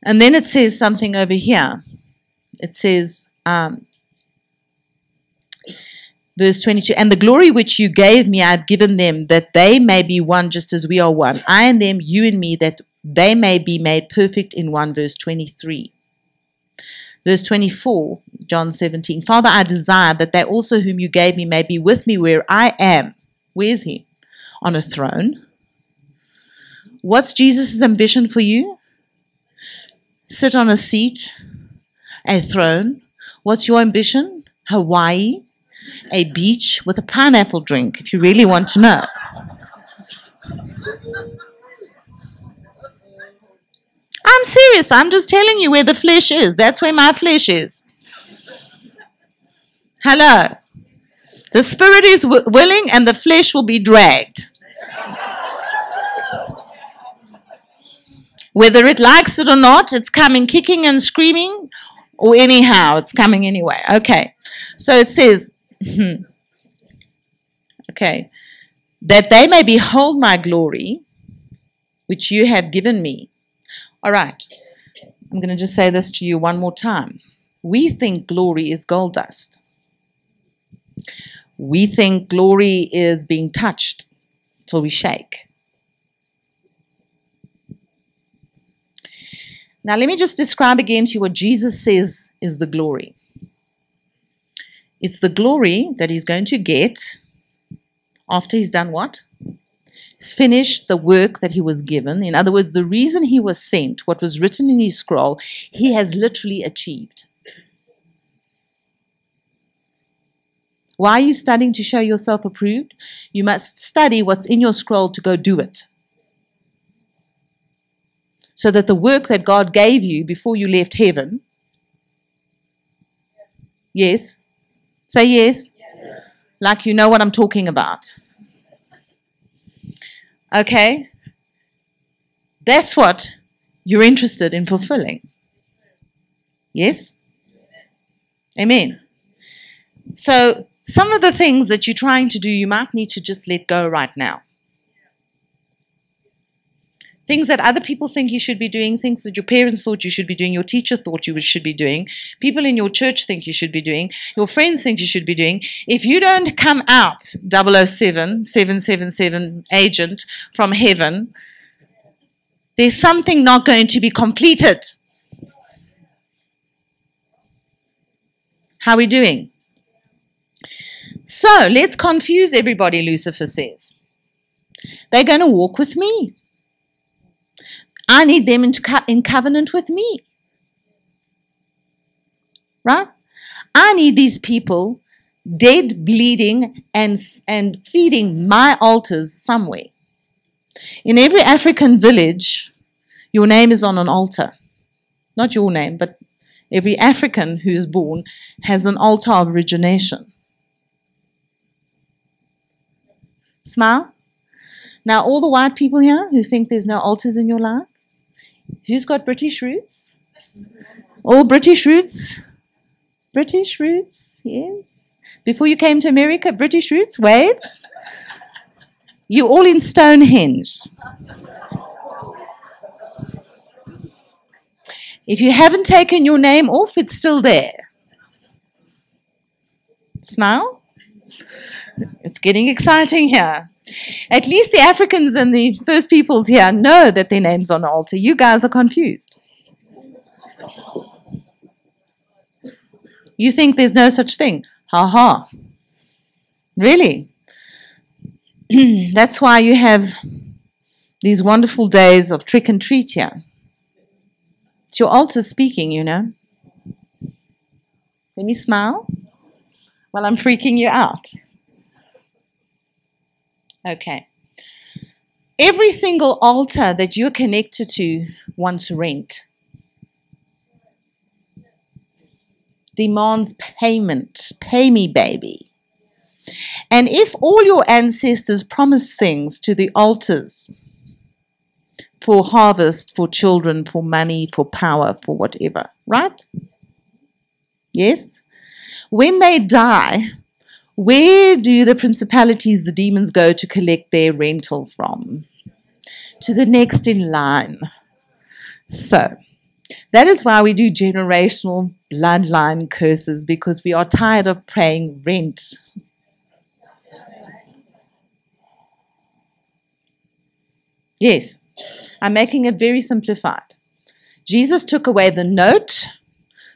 And then it says something over here. It says, um, verse 22 And the glory which you gave me, I've given them, that they may be one just as we are one. I and them, you and me, that they may be made perfect in one. Verse 23. Verse 24, John 17. Father, I desire that they also whom you gave me may be with me where I am. Where's he? On a throne. What's Jesus' ambition for you? Sit on a seat, a throne. What's your ambition? Hawaii, a beach with a pineapple drink, if you really want to know. I'm serious. I'm just telling you where the flesh is. That's where my flesh is. Hello. The spirit is w- willing and the flesh will be dragged. Whether it likes it or not, it's coming kicking and screaming, or anyhow, it's coming anyway. Okay. So it says, okay, that they may behold my glory, which you have given me. All right. I'm going to just say this to you one more time. We think glory is gold dust. We think glory is being touched till we shake. Now, let me just describe again to you what Jesus says is the glory. It's the glory that he's going to get after he's done what? Finished the work that he was given. In other words, the reason he was sent, what was written in his scroll, he has literally achieved. Why are you studying to show yourself approved? You must study what's in your scroll to go do it. So that the work that God gave you before you left heaven, yes, say yes, yes. like you know what I'm talking about. Okay? That's what you're interested in fulfilling. Yes? Amen. So some of the things that you're trying to do, you might need to just let go right now. Things that other people think you should be doing, things that your parents thought you should be doing, your teacher thought you should be doing, people in your church think you should be doing, your friends think you should be doing. If you don't come out 007, 777 agent from heaven, there's something not going to be completed. How are we doing? So let's confuse everybody, Lucifer says. They're going to walk with me. I need them in, co- in covenant with me. Right? I need these people dead, bleeding, and, and feeding my altars somewhere. In every African village, your name is on an altar. Not your name, but every African who's born has an altar of origination. Smile. Now, all the white people here who think there's no altars in your life, who's got British roots? All British roots? British roots, yes. Before you came to America, British roots, wave. You're all in Stonehenge. If you haven't taken your name off, it's still there. Smile. It's getting exciting here. At least the Africans and the First Peoples here know that their name's on the altar. You guys are confused. You think there's no such thing. Ha ha. Really? That's why you have these wonderful days of trick and treat here. It's your altar speaking, you know. Let me smile while I'm freaking you out. Okay. Every single altar that you're connected to wants rent, demands payment. Pay me, baby. And if all your ancestors promised things to the altars for harvest, for children, for money, for power, for whatever, right? Yes? When they die, Where do the principalities, the demons go to collect their rental from? To the next in line. So, that is why we do generational bloodline curses because we are tired of paying rent. Yes, I'm making it very simplified. Jesus took away the note,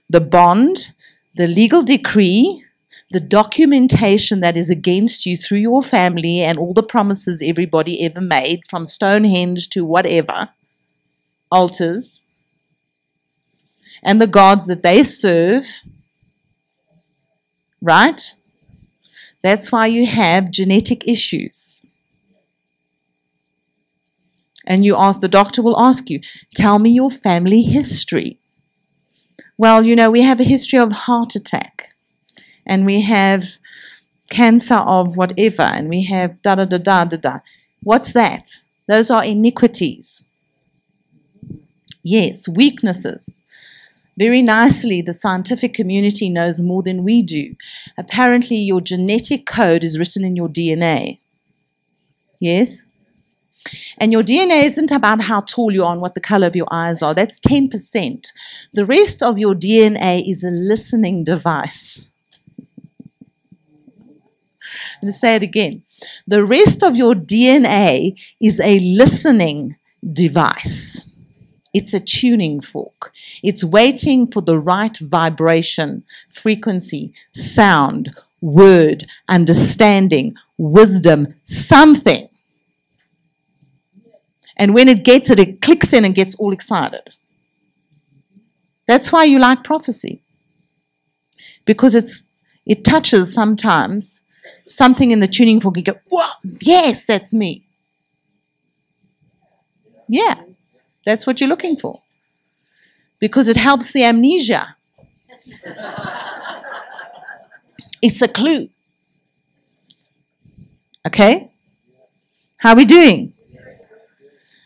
the bond, the legal decree, the documentation that is against you through your family and all the promises everybody ever made, from Stonehenge to whatever, altars, and the gods that they serve, right? That's why you have genetic issues. And you ask, the doctor will ask you, tell me your family history. Well, you know, we have a history of heart attack and we have cancer of whatever, and we have da da da da da da. What's that? Those are iniquities. Yes, weaknesses. Very nicely, the scientific community knows more than we do. Apparently, your genetic code is written in your DNA. Yes? And your DNA isn't about how tall you are and what the color of your eyes are. That's 10%. The rest of your DNA is a listening device. I'm going to say it again. The rest of your DNA is a listening device. It's a tuning fork. It's waiting for the right vibration, frequency, sound, word, understanding, wisdom, something. And when it gets it, it clicks in and gets all excited. That's why you like prophecy. Because it's it touches sometimes something in the tuning fork, you go, Whoa, yes, that's me. Yeah, that's what you're looking for. Because it helps the amnesia. it's a clue. Okay? How are we doing?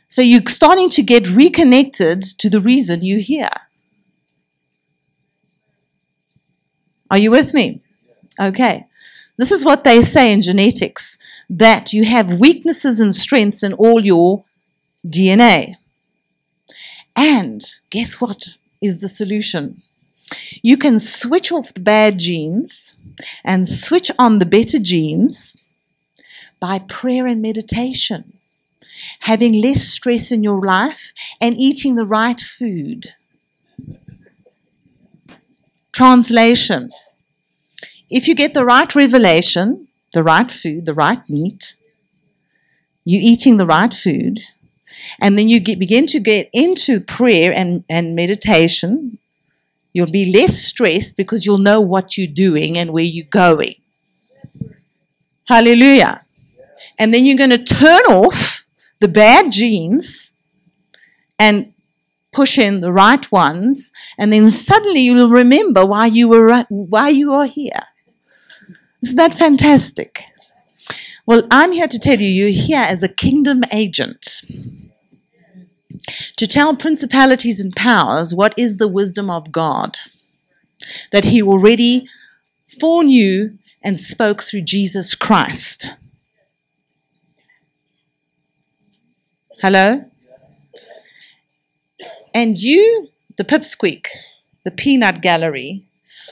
So you're starting to get reconnected to the reason you're here. Are you with me? Okay. This is what they say in genetics that you have weaknesses and strengths in all your DNA. And guess what is the solution? You can switch off the bad genes and switch on the better genes by prayer and meditation, having less stress in your life and eating the right food. Translation if you get the right revelation, the right food, the right meat, you eating the right food, and then you get, begin to get into prayer and, and meditation, you'll be less stressed because you'll know what you're doing and where you're going. Hallelujah. And then you're going to turn off the bad genes and push in the right ones, and then suddenly you'll remember why you were why you are here. Isn't that fantastic? Well, I'm here to tell you, you're here as a kingdom agent to tell principalities and powers what is the wisdom of God that He already foreknew and spoke through Jesus Christ. Hello? And you, the pipsqueak, the peanut gallery,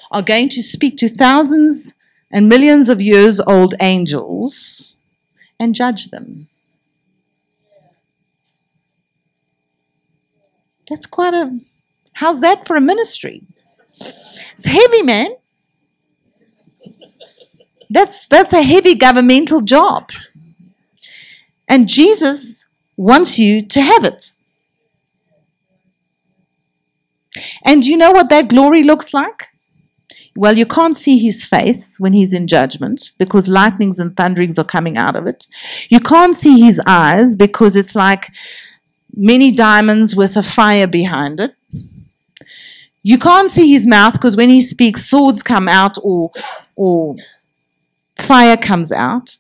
are going to speak to thousands and millions of years old angels and judge them. That's quite a. How's that for a ministry? It's heavy, man. That's, that's a heavy governmental job. And Jesus wants you to have it. And you know what that glory looks like? Well, you can't see his face when he's in judgment because lightnings and thunderings are coming out of it. You can't see his eyes because it's like many diamonds with a fire behind it. You can't see his mouth because when he speaks, swords come out or, or fire comes out.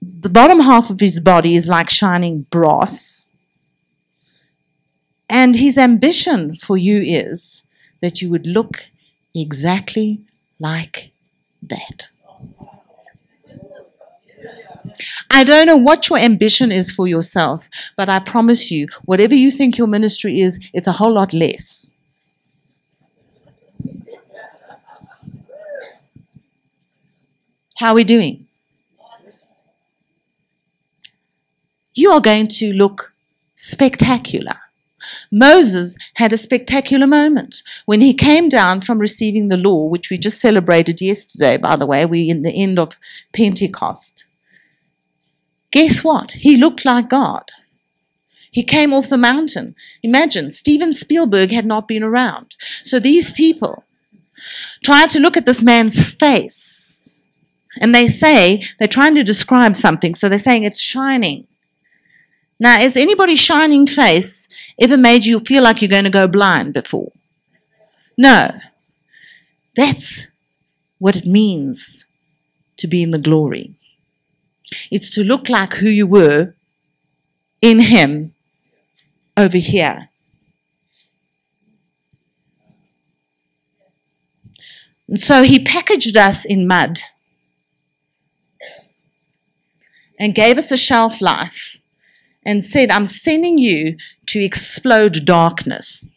The bottom half of his body is like shining brass. And his ambition for you is that you would look exactly like that. I don't know what your ambition is for yourself, but I promise you, whatever you think your ministry is, it's a whole lot less. How are we doing? You are going to look spectacular. Moses had a spectacular moment when he came down from receiving the law, which we just celebrated yesterday, by the way. We're in the end of Pentecost. Guess what? He looked like God. He came off the mountain. Imagine, Steven Spielberg had not been around. So these people try to look at this man's face. And they say, they're trying to describe something. So they're saying it's shining. Now, has anybody's shining face ever made you feel like you're going to go blind before? No. That's what it means to be in the glory. It's to look like who you were in Him over here. And so He packaged us in mud and gave us a shelf life and said, I'm sending you to explode darkness.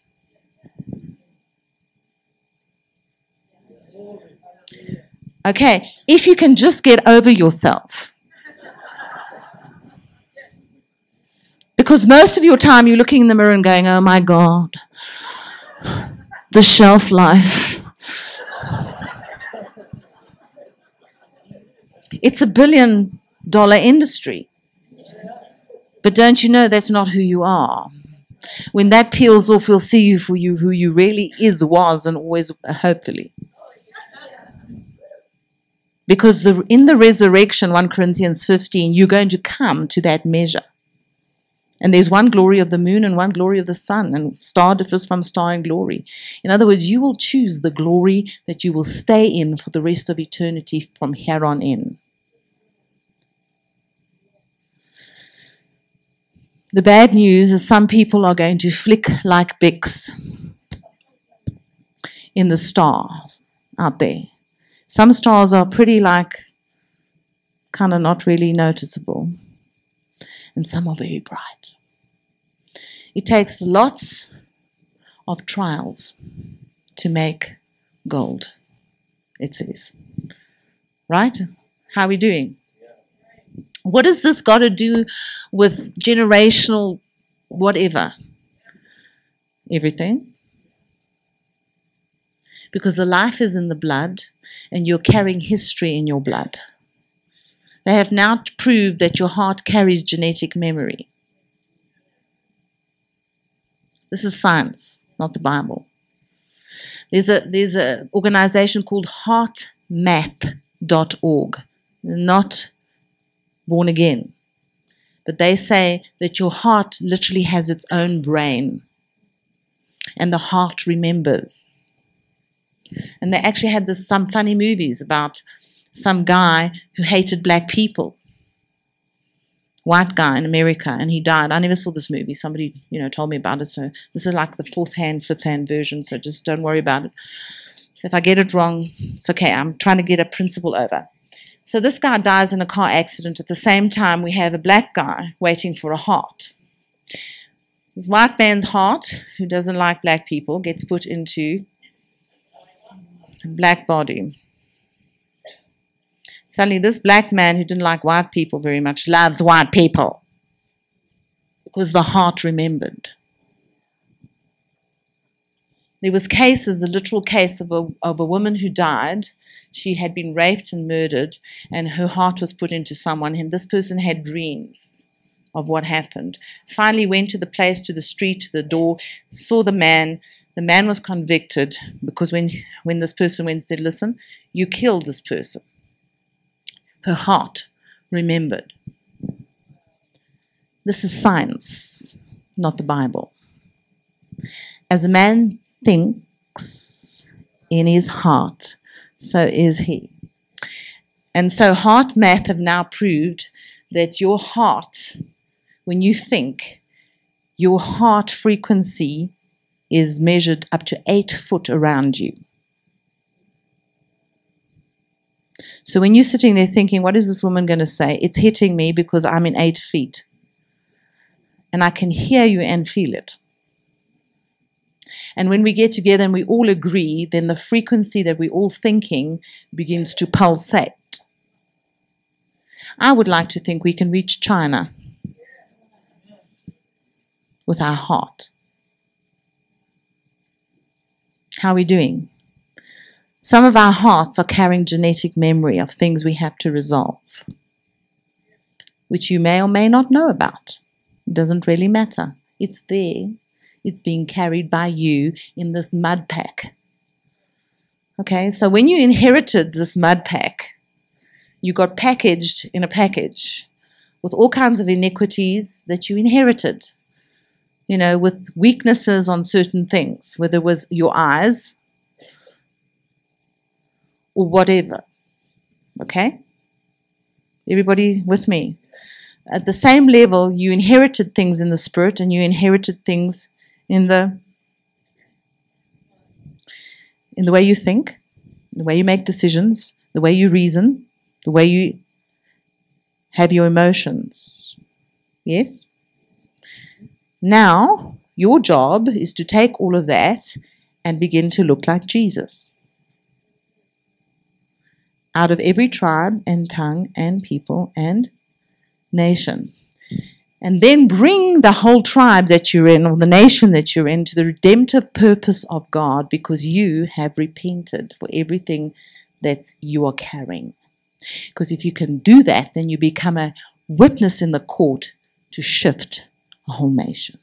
Okay, if you can just get over yourself. Because most of your time you're looking in the mirror and going, oh my God, the shelf life. It's a billion dollar industry. But don't you know that's not who you are? When that peels off, we'll see you for you who you really is, was, and always, hopefully. Because the, in the resurrection, 1 Corinthians 15, you're going to come to that measure. And there's one glory of the moon and one glory of the sun, and star differs from star in glory. In other words, you will choose the glory that you will stay in for the rest of eternity from here on in. The bad news is some people are going to flick like Bix in the stars out there. Some stars are pretty like kind of not really noticeable, and some are very bright. It takes lots of trials to make gold, it says. Right? How are we doing? What has this got to do with generational whatever? Everything. Because the life is in the blood and you're carrying history in your blood. They have now proved that your heart carries genetic memory. This is science, not the Bible. There's a there's an organization called heartmath.org, not born again. But they say that your heart literally has its own brain, and the heart remembers. And they actually had this, some funny movies about some guy who hated black people, white guy in America, and he died. I never saw this movie. Somebody, you know, told me about it. So this is like the fourth hand, fifth hand version. So just don't worry about it. So if I get it wrong, it's okay. I'm trying to get a principle over. So this guy dies in a car accident. At the same time, we have a black guy waiting for a heart. This white man's heart, who doesn't like black people, gets put into a black body. Suddenly, this black man who didn't like white people very much loves white people because the heart remembered. There was cases, a literal case of a, of a woman who died. She had been raped and murdered, and her heart was put into someone, and this person had dreams of what happened. Finally went to the place, to the street, to the door, saw the man. The man was convicted because when, when this person went and said, Listen, you killed this person. Her heart remembered. This is science, not the Bible. As a man thinks in his heart, so is he. And so HeartMath have now proved that your heart, when you think, your heart frequency is measured up to eight foot around you. So when you're sitting there thinking, what is this woman going to say? It's hitting me because I'm in eight feet. And I can hear you and feel it. And when we get together and we all agree, then the frequency that we're all thinking begins to pulsate. I would like to think we can reach China with our heart. How are we doing? Some of our hearts are carrying genetic memory of things we have to resolve, which you may or may not know about. It doesn't really matter. It's there. It's being carried by you in this mud pack. Okay, so when you inherited this mud pack, you got packaged in a package with all kinds of iniquities that you inherited. You know, with weaknesses on certain things, whether it was your eyes, or whatever. Okay? Everybody with me? At the same level, you inherited things in the spirit and you inherited things in the in the way you think, the way you make decisions, the way you reason, the way you have your emotions. Yes? Now, your job is to take all of that and begin to look like Jesus out of every tribe and tongue and people and nation. And then bring the whole tribe that you're in or the nation that you're in to the redemptive purpose of God because you have repented for everything that you are carrying. Because if you can do that, then you become a witness in the court to shift a whole nation.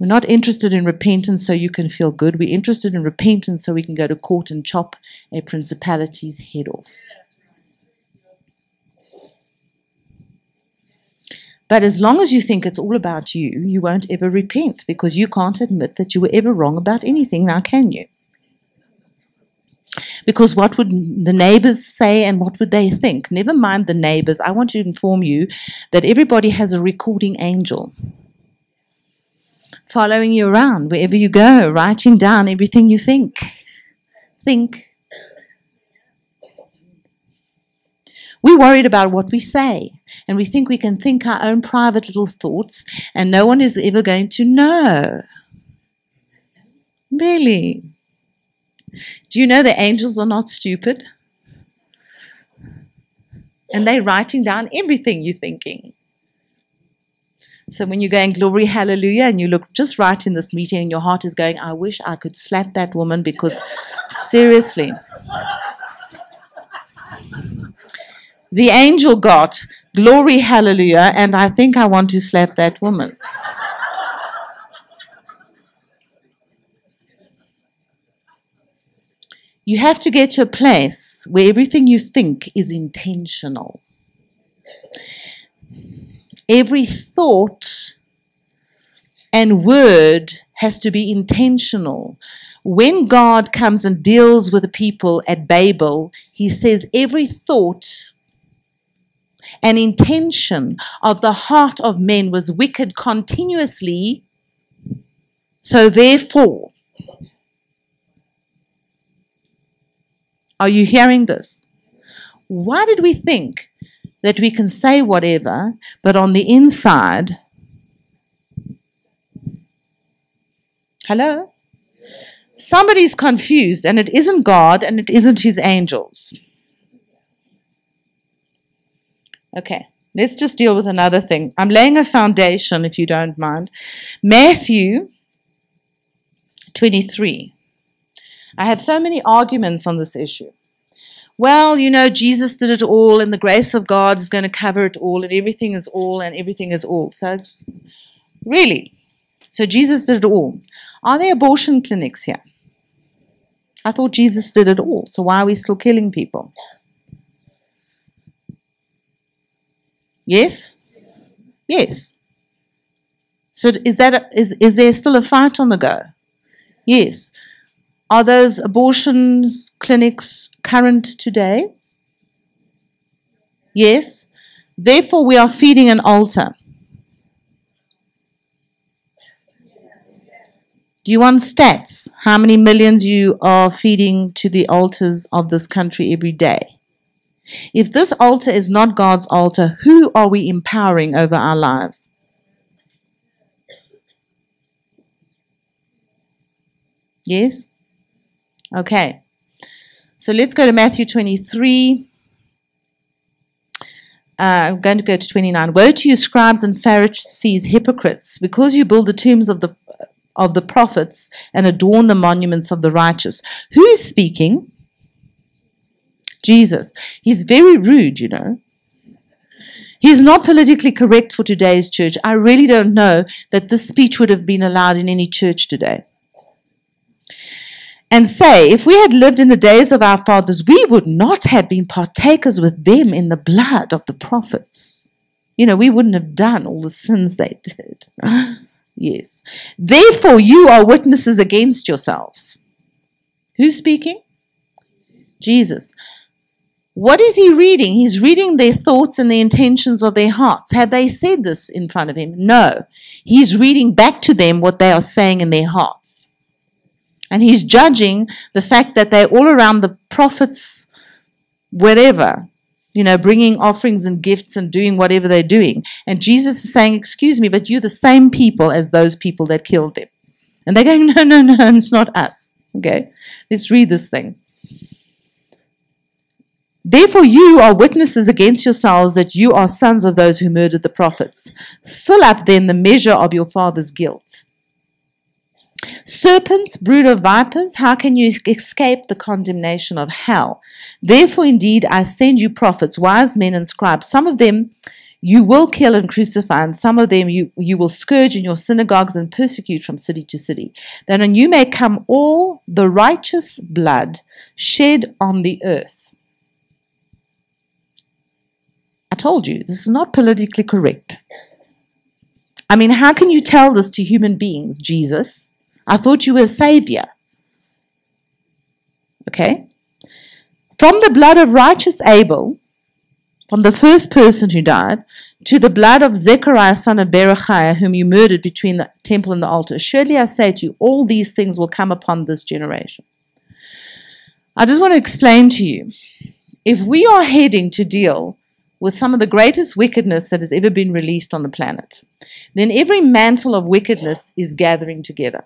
We're not interested in repentance so you can feel good. We're interested in repentance so we can go to court and chop a principality's head off. But as long as you think it's all about you, you won't ever repent because you can't admit that you were ever wrong about anything, now can you? Because what would the neighbors say and what would they think? Never mind the neighbors. I want to inform you that everybody has a recording angel following you around wherever you go, writing down everything you think. Think. We're worried about what we say, and we think we can think our own private little thoughts, and no one is ever going to know. Really? Do you know the angels are not stupid? And they're writing down everything you're thinking. So when you're going glory, hallelujah, and you look just right in this meeting and your heart is going, I wish I could slap that woman because seriously. The angel got glory, hallelujah, and I think I want to slap that woman. You have to get to a place where everything you think is intentional every thought and word has to be intentional. When God comes and deals with the people at Babel, he says every thought and intention of the heart of men was wicked continuously. So therefore, are you hearing this? Why did we think that we can say whatever, but on the inside, hello? Somebody's confused, and it isn't God and it isn't his angels. Okay, let's just deal with another thing. I'm laying a foundation, if you don't mind. Matthew 23. I have so many arguments on this issue well, you know, Jesus did it all, and the grace of God is going to cover it all, and everything is all, and everything is all. So, really? So, Jesus did it all. Are there abortion clinics here? I thought Jesus did it all. So, why are we still killing people? Yes? Yes. So, is, that a, is, is there still a fight on the go? Yes. Are those abortions clinics current today? Yes. Therefore, we are feeding an altar. Do you want stats? How many millions you are feeding to the altars of this country every day? If this altar is not God's altar, who are we empowering over our lives? Yes? Okay. So let's go to Matthew 23. Uh, I'm going to go to 29. Woe to you, scribes and Pharisees, hypocrites, because you build the tombs of the of the prophets and adorn the monuments of the righteous. Who is speaking? Jesus. He's very rude, you know. He's not politically correct for today's church. I really don't know that this speech would have been allowed in any church today and say, if we had lived in the days of our fathers, we would not have been partakers with them in the blood of the prophets. You know, we wouldn't have done all the sins they did. yes. Therefore, you are witnesses against yourselves. Who's speaking? Jesus. What is he reading? He's reading their thoughts and the intentions of their hearts. Have they said this in front of him? No. He's reading back to them what they are saying in their hearts. And he's judging the fact that they're all around the prophets, wherever, you know, bringing offerings and gifts and doing whatever they're doing. And Jesus is saying, Excuse me, but you're the same people as those people that killed them. And they're going, No, no, no, it's not us. Okay, let's read this thing. Therefore, you are witnesses against yourselves that you are sons of those who murdered the prophets. Fill up then the measure of your father's guilt. Serpents, brood of vipers, how can you escape the condemnation of hell? Therefore, indeed, I send you prophets, wise men, and scribes. Some of them you will kill and crucify, and some of them you, you will scourge in your synagogues and persecute from city to city, that on you may come all the righteous blood shed on the earth. I told you, this is not politically correct. I mean, how can you tell this to human beings, Jesus? I thought you were a savior. Okay? From the blood of righteous Abel, from the first person who died, to the blood of Zechariah son of Berechiah, whom you murdered between the temple and the altar. Surely I say to you, all these things will come upon this generation. I just want to explain to you if we are heading to deal with some of the greatest wickedness that has ever been released on the planet, then every mantle of wickedness is gathering together.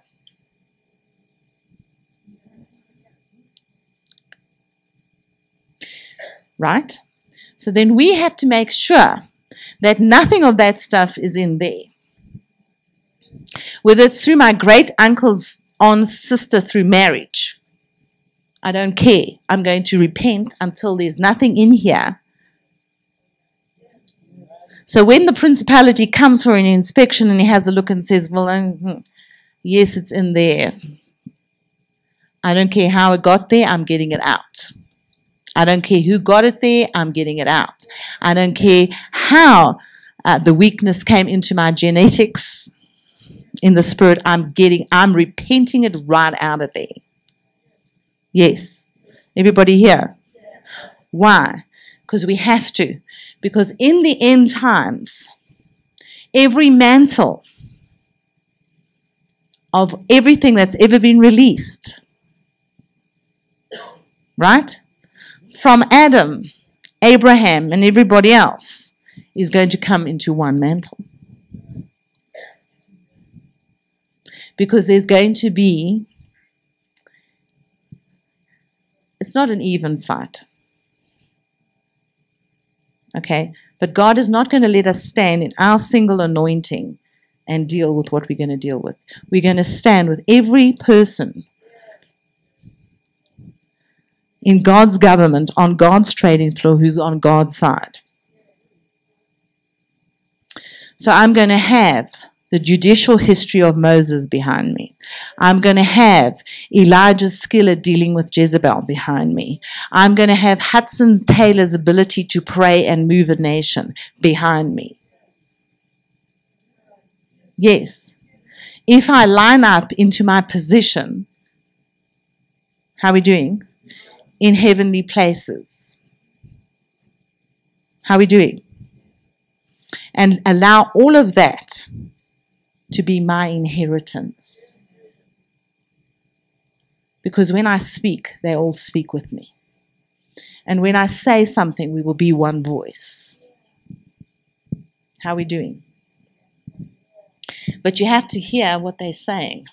right? So then we have to make sure that nothing of that stuff is in there. Whether it's through my great uncle's aunt's sister through marriage, I don't care. I'm going to repent until there's nothing in here. So when the principality comes for an inspection and he has a look and says, Well, um, yes, it's in there. I don't care how it got there, I'm getting it out. I don't care who got it there, I'm getting it out. I don't care how uh, the weakness came into my genetics in the spirit, I'm getting, I'm repenting it right out of there. Yes. Everybody here? Why? Because we have to. Because in the end times, every mantle of everything that's ever been released, right? from Adam, Abraham, and everybody else is going to come into one mantle. Because there's going to be, it's not an even fight. Okay? But God is not going to let us stand in our single anointing and deal with what we're going to deal with. We're going to stand with every person in God's government, on God's trading floor, who's on God's side. So I'm going to have the judicial history of Moses behind me. I'm going to have Elijah's skill at dealing with Jezebel behind me. I'm going to have Hudson Taylor's ability to pray and move a nation behind me. Yes. If I line up into my position, how are we doing? in heavenly places. How are we doing? And allow all of that to be my inheritance. Because when I speak, they all speak with me. And when I say something, we will be one voice. How are we doing? But you have to hear what they're saying,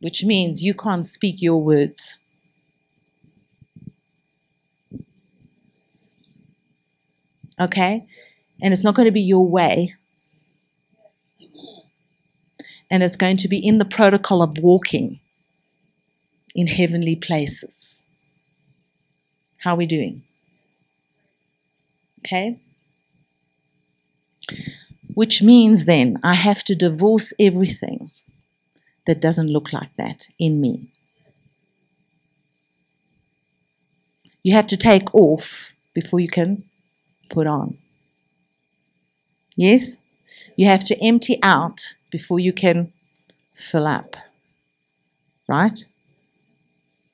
which means you can't speak your words. Okay? And it's not going to be your way. And it's going to be in the protocol of walking in heavenly places. How are we doing? Okay? Which means then I have to divorce everything that doesn't look like that in me. You have to take off before you can put on. Yes? You have to empty out before you can fill up. Right?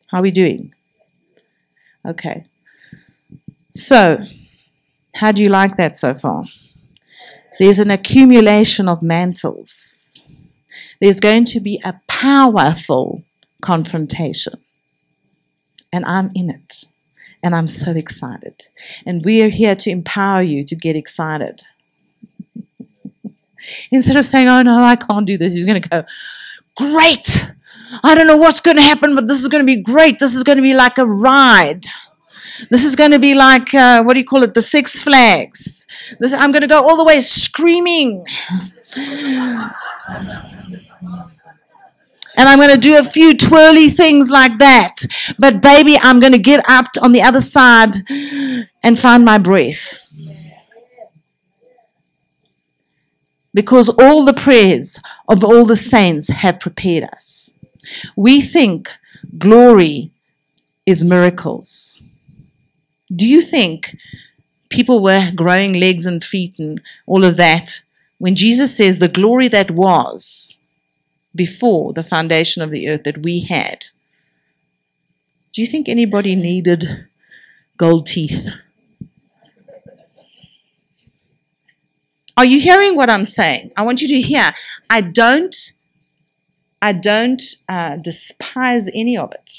How are we doing? Okay. So, how do you like that so far? There's an accumulation of mantles. There's going to be a powerful confrontation. And I'm in it. And I'm so excited. And we are here to empower you to get excited. Instead of saying, oh no, I can't do this, he's going to go, great. I don't know what's going to happen, but this is going to be great. This is going to be like a ride. This is going to be like, uh, what do you call it? The Six Flags. This, I'm going to go all the way screaming. And I'm going to do a few twirly things like that. But baby, I'm going to get up on the other side and find my breath. Because all the prayers of all the saints have prepared us. We think glory is miracles. Do you think people were growing legs and feet and all of that when Jesus says the glory that was before the foundation of the earth that we had? Do you think anybody needed gold teeth? Are you hearing what I'm saying? I want you to hear. I don't, I don't uh, despise any of it.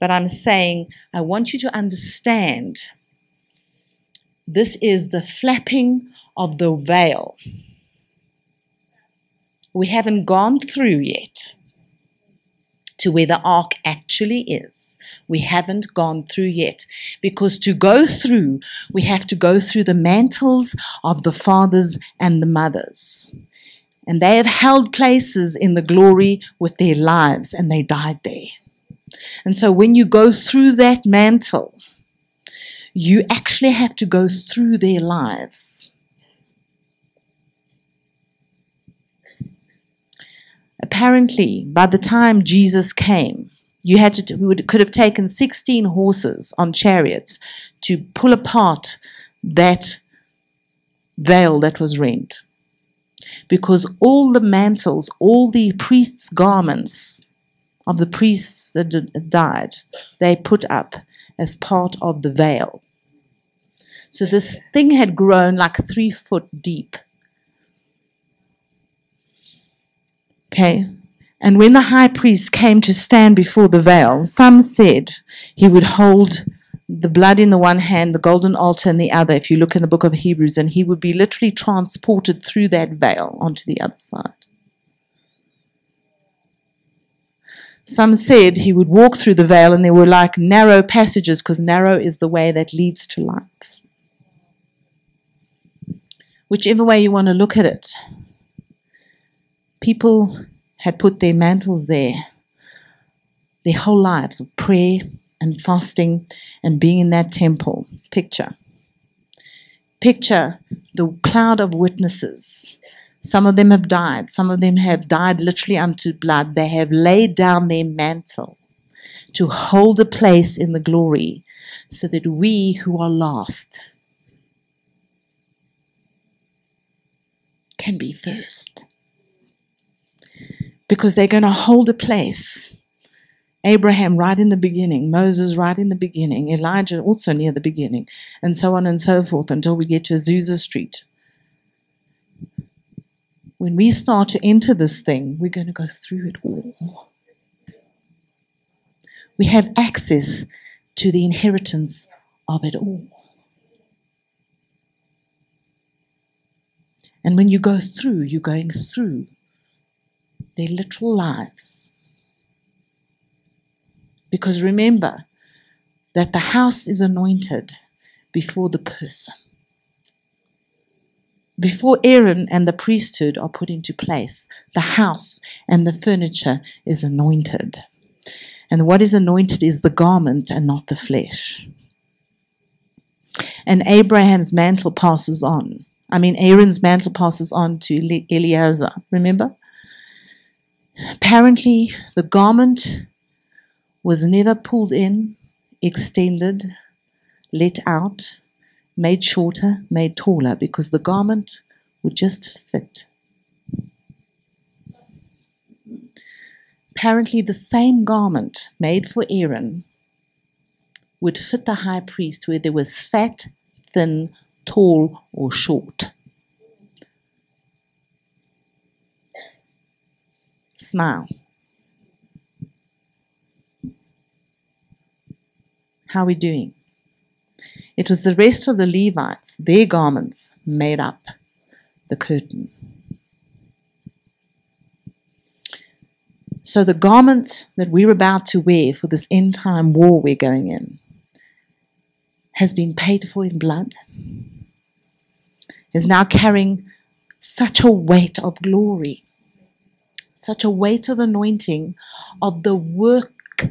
But I'm saying, I want you to understand this is the flapping of the veil. We haven't gone through yet to where the ark actually is. We haven't gone through yet. Because to go through, we have to go through the mantles of the fathers and the mothers. And they have held places in the glory with their lives, and they died there. And so when you go through that mantle, you actually have to go through their lives. Apparently, by the time Jesus came, you had to would, could have taken 16 horses on chariots to pull apart that veil that was rent. Because all the mantles, all the priests' garments of the priests that died, they put up as part of the veil. So this thing had grown like three foot deep. Okay. And when the high priest came to stand before the veil, some said he would hold the blood in the one hand, the golden altar in the other, if you look in the book of Hebrews, and he would be literally transported through that veil onto the other side. Some said he would walk through the veil and there were like narrow passages because narrow is the way that leads to life. Whichever way you want to look at it, people had put their mantles there, their whole lives of prayer and fasting and being in that temple. Picture. Picture the cloud of witnesses some of them have died. Some of them have died literally unto blood. They have laid down their mantle to hold a place in the glory so that we who are lost can be first. Because they're going to hold a place. Abraham right in the beginning, Moses right in the beginning, Elijah also near the beginning, and so on and so forth until we get to Azusa Street when we start to enter this thing, we're going to go through it all. We have access to the inheritance of it all. And when you go through, you're going through their literal lives. Because remember that the house is anointed before the person. Before Aaron and the priesthood are put into place, the house and the furniture is anointed. And what is anointed is the garment and not the flesh. And Abraham's mantle passes on. I mean, Aaron's mantle passes on to Eleazar, remember? Apparently, the garment was never pulled in, extended, let out, made shorter, made taller, because the garment would just fit. Apparently, the same garment made for Aaron would fit the high priest whether there was fat, thin, tall, or short. Smile. How are we doing? It was the rest of the Levites, their garments, made up the curtain. So, the garment that we're about to wear for this end time war we're going in has been paid for in blood, is now carrying such a weight of glory, such a weight of anointing of the work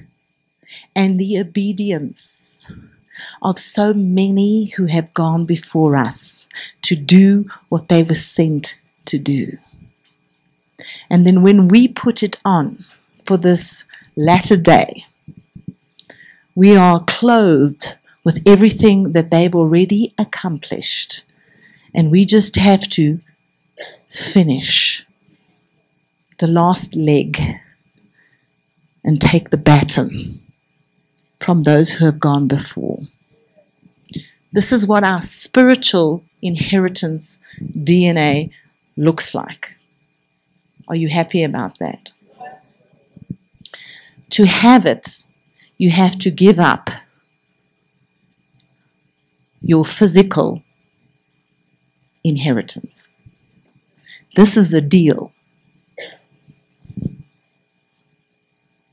and the obedience of so many who have gone before us to do what they were sent to do. And then when we put it on for this latter day, we are clothed with everything that they've already accomplished. And we just have to finish the last leg and take the baton from those who have gone before. This is what our spiritual inheritance DNA looks like. Are you happy about that? To have it, you have to give up your physical inheritance. This is a deal.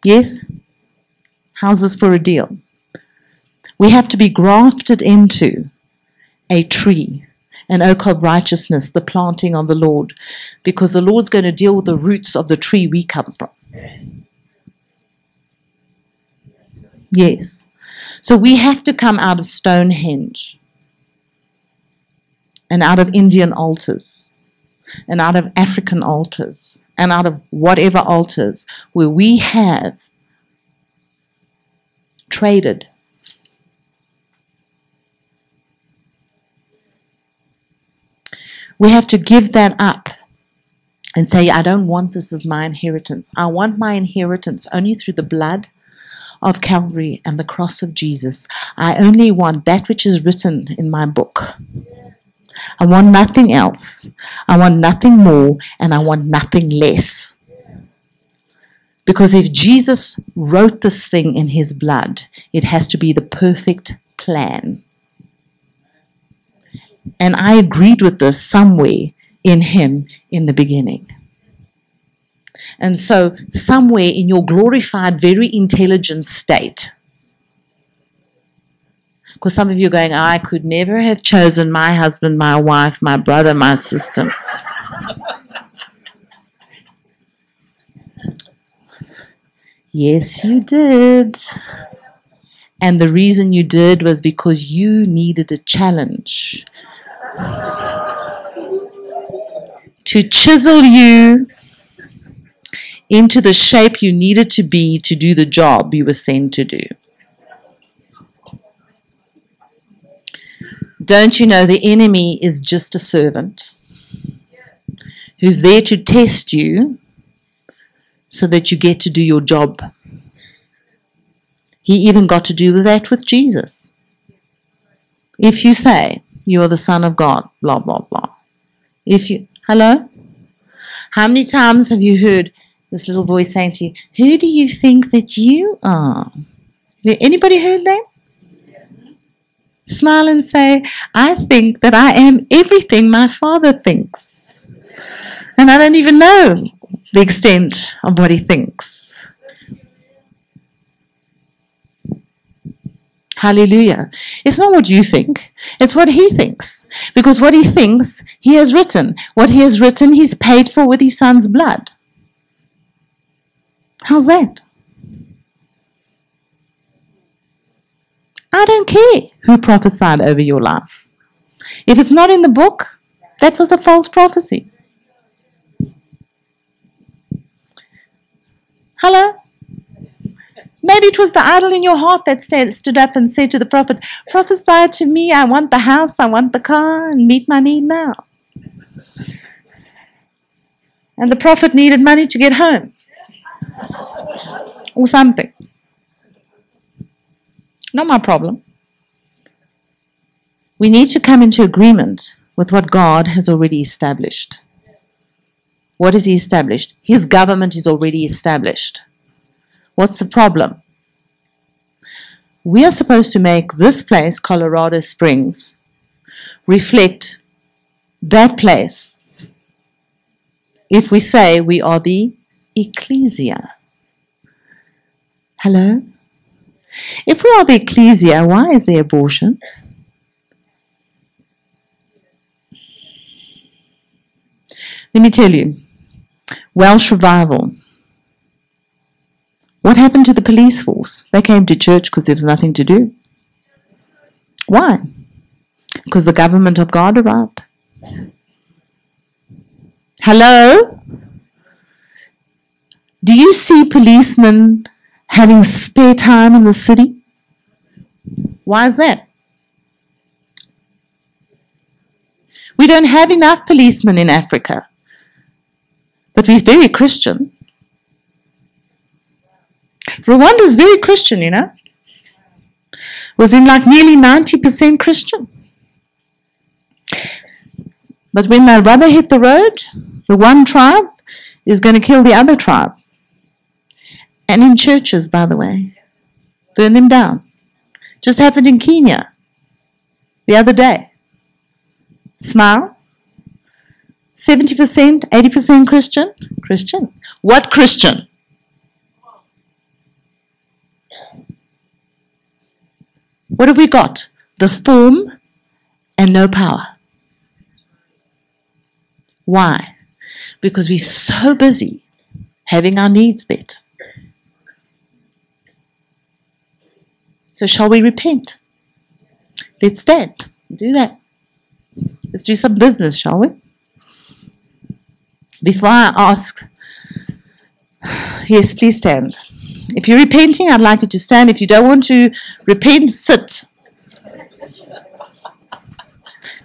Yes? How's this for a deal? We have to be grafted into a tree an oak of righteousness, the planting of the Lord, because the Lord's going to deal with the roots of the tree we come from. Yes. So we have to come out of Stonehenge and out of Indian altars and out of African altars and out of whatever altars where we have traded We have to give that up and say, I don't want this as my inheritance. I want my inheritance only through the blood of Calvary and the cross of Jesus. I only want that which is written in my book. I want nothing else. I want nothing more, and I want nothing less. Because if Jesus wrote this thing in his blood, it has to be the perfect plan. And I agreed with this somewhere in him in the beginning. And so, somewhere in your glorified, very intelligent state, because some of you are going, I could never have chosen my husband, my wife, my brother, my sister. yes, you did. And the reason you did was because you needed a challenge to chisel you into the shape you needed to be to do the job you were sent to do. Don't you know the enemy is just a servant who's there to test you so that you get to do your job? He even got to do that with Jesus. If you say, you are the Son of God, blah, blah, blah. If you, hello? How many times have you heard this little voice saying to you, Who do you think that you are? Anybody heard that? Smile and say, I think that I am everything my father thinks. And I don't even know the extent of what he thinks. Hallelujah. It's not what you think, it's what he thinks. Because what he thinks, he has written. What he has written, he's paid for with his son's blood. How's that? I don't care who prophesied over your life. If it's not in the book, that was a false prophecy. Hello? Maybe it was the idol in your heart that stood up and said to the prophet, Prophesy to me, I want the house, I want the car, and meet my need now. And the prophet needed money to get home or something. Not my problem. We need to come into agreement with what God has already established. What has He established? His government is already established. What's the problem? We are supposed to make this place, Colorado Springs, reflect that place if we say we are the ecclesia. Hello? If we are the ecclesia, why is there abortion? Let me tell you Welsh revival. What happened to the police force? They came to church because there was nothing to do. Why? Because the government of God arrived. Hello? Do you see policemen having spare time in the city. Why is that? We don't have enough policemen in Africa, but we're very Christian. Rwanda is very Christian, you know. Was in like nearly 90% Christian. But when the rubber hit the road, the one tribe is going to kill the other tribe and in churches, by the way. Burn them down. Just happened in Kenya the other day. Smile. 70%, 80% Christian? Christian. What Christian? What have we got? The form and no power. Why? Because we're so busy having our needs met. So, shall we repent? Let's stand. Do that. Let's do some business, shall we? Before I ask, yes, please stand. If you're repenting, I'd like you to stand. If you don't want to repent, sit.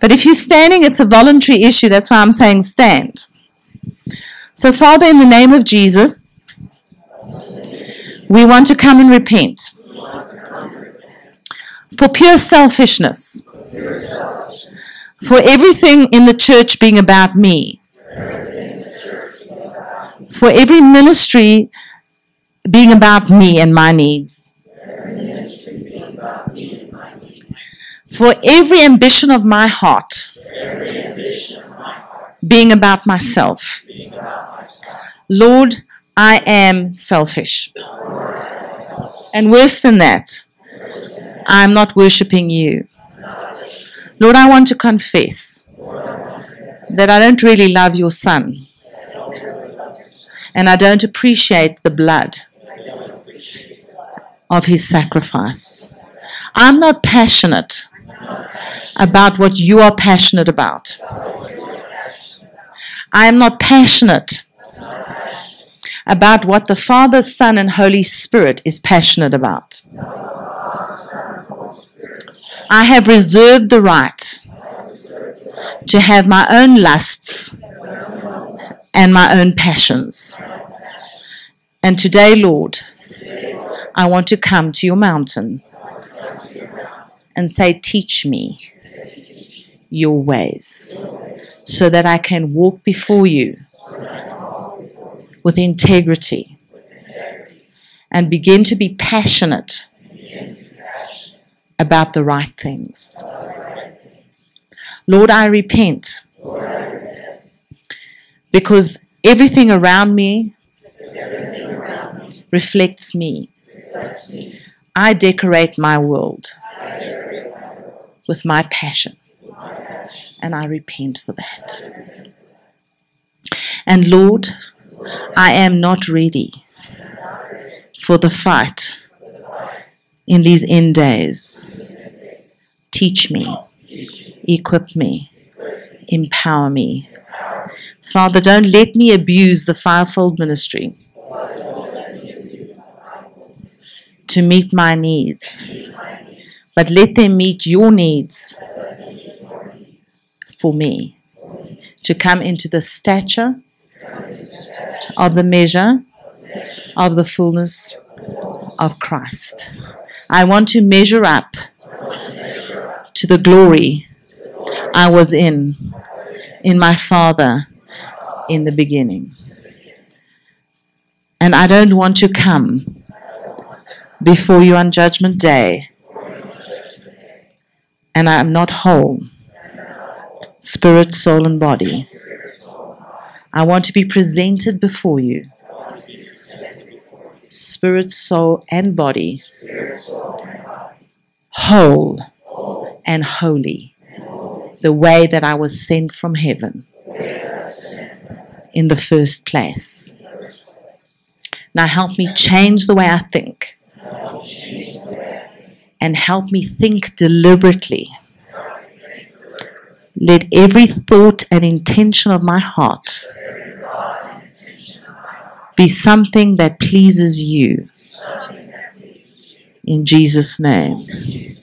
But if you're standing, it's a voluntary issue. That's why I'm saying stand. So, Father, in the name of Jesus, we want to come and repent for pure selfishness, for everything in the church being about me, for every ministry being about me and my needs, for every ambition of my heart being about myself. Lord, I am selfish. And worse than that, I'm not worshiping you. Lord, I want to confess that I don't really love your son. And I don't appreciate the blood of his sacrifice. I'm not passionate about what you are passionate about. I am not passionate about what the Father, Son, and Holy Spirit is passionate about. I have reserved the right to have my own lusts and my own passions. And today, Lord, I want to come to your mountain and say, Teach me your ways so that I can walk before you with integrity and begin to be passionate about the right things. Lord, I repent because everything around me reflects me. I decorate my world with my passion, and I repent for that. And Lord, I am not ready for the fight in these end days. Teach me, equip me, empower me. Father, don't let me abuse the fivefold ministry to meet my needs, but let them meet your needs for me to come into the stature of the measure of the fullness of Christ. I want to measure up to the glory I was in, in my Father in the beginning. And I don't want to come before you on Judgment Day. And I am not whole, spirit, soul, and body. I want to be presented before you, spirit, soul, and body, whole and holy, the way that I was sent from heaven in the first place. Now help me change the way I think and help me think deliberately. Let every thought and intention of my heart be something that pleases you. In Jesus' name.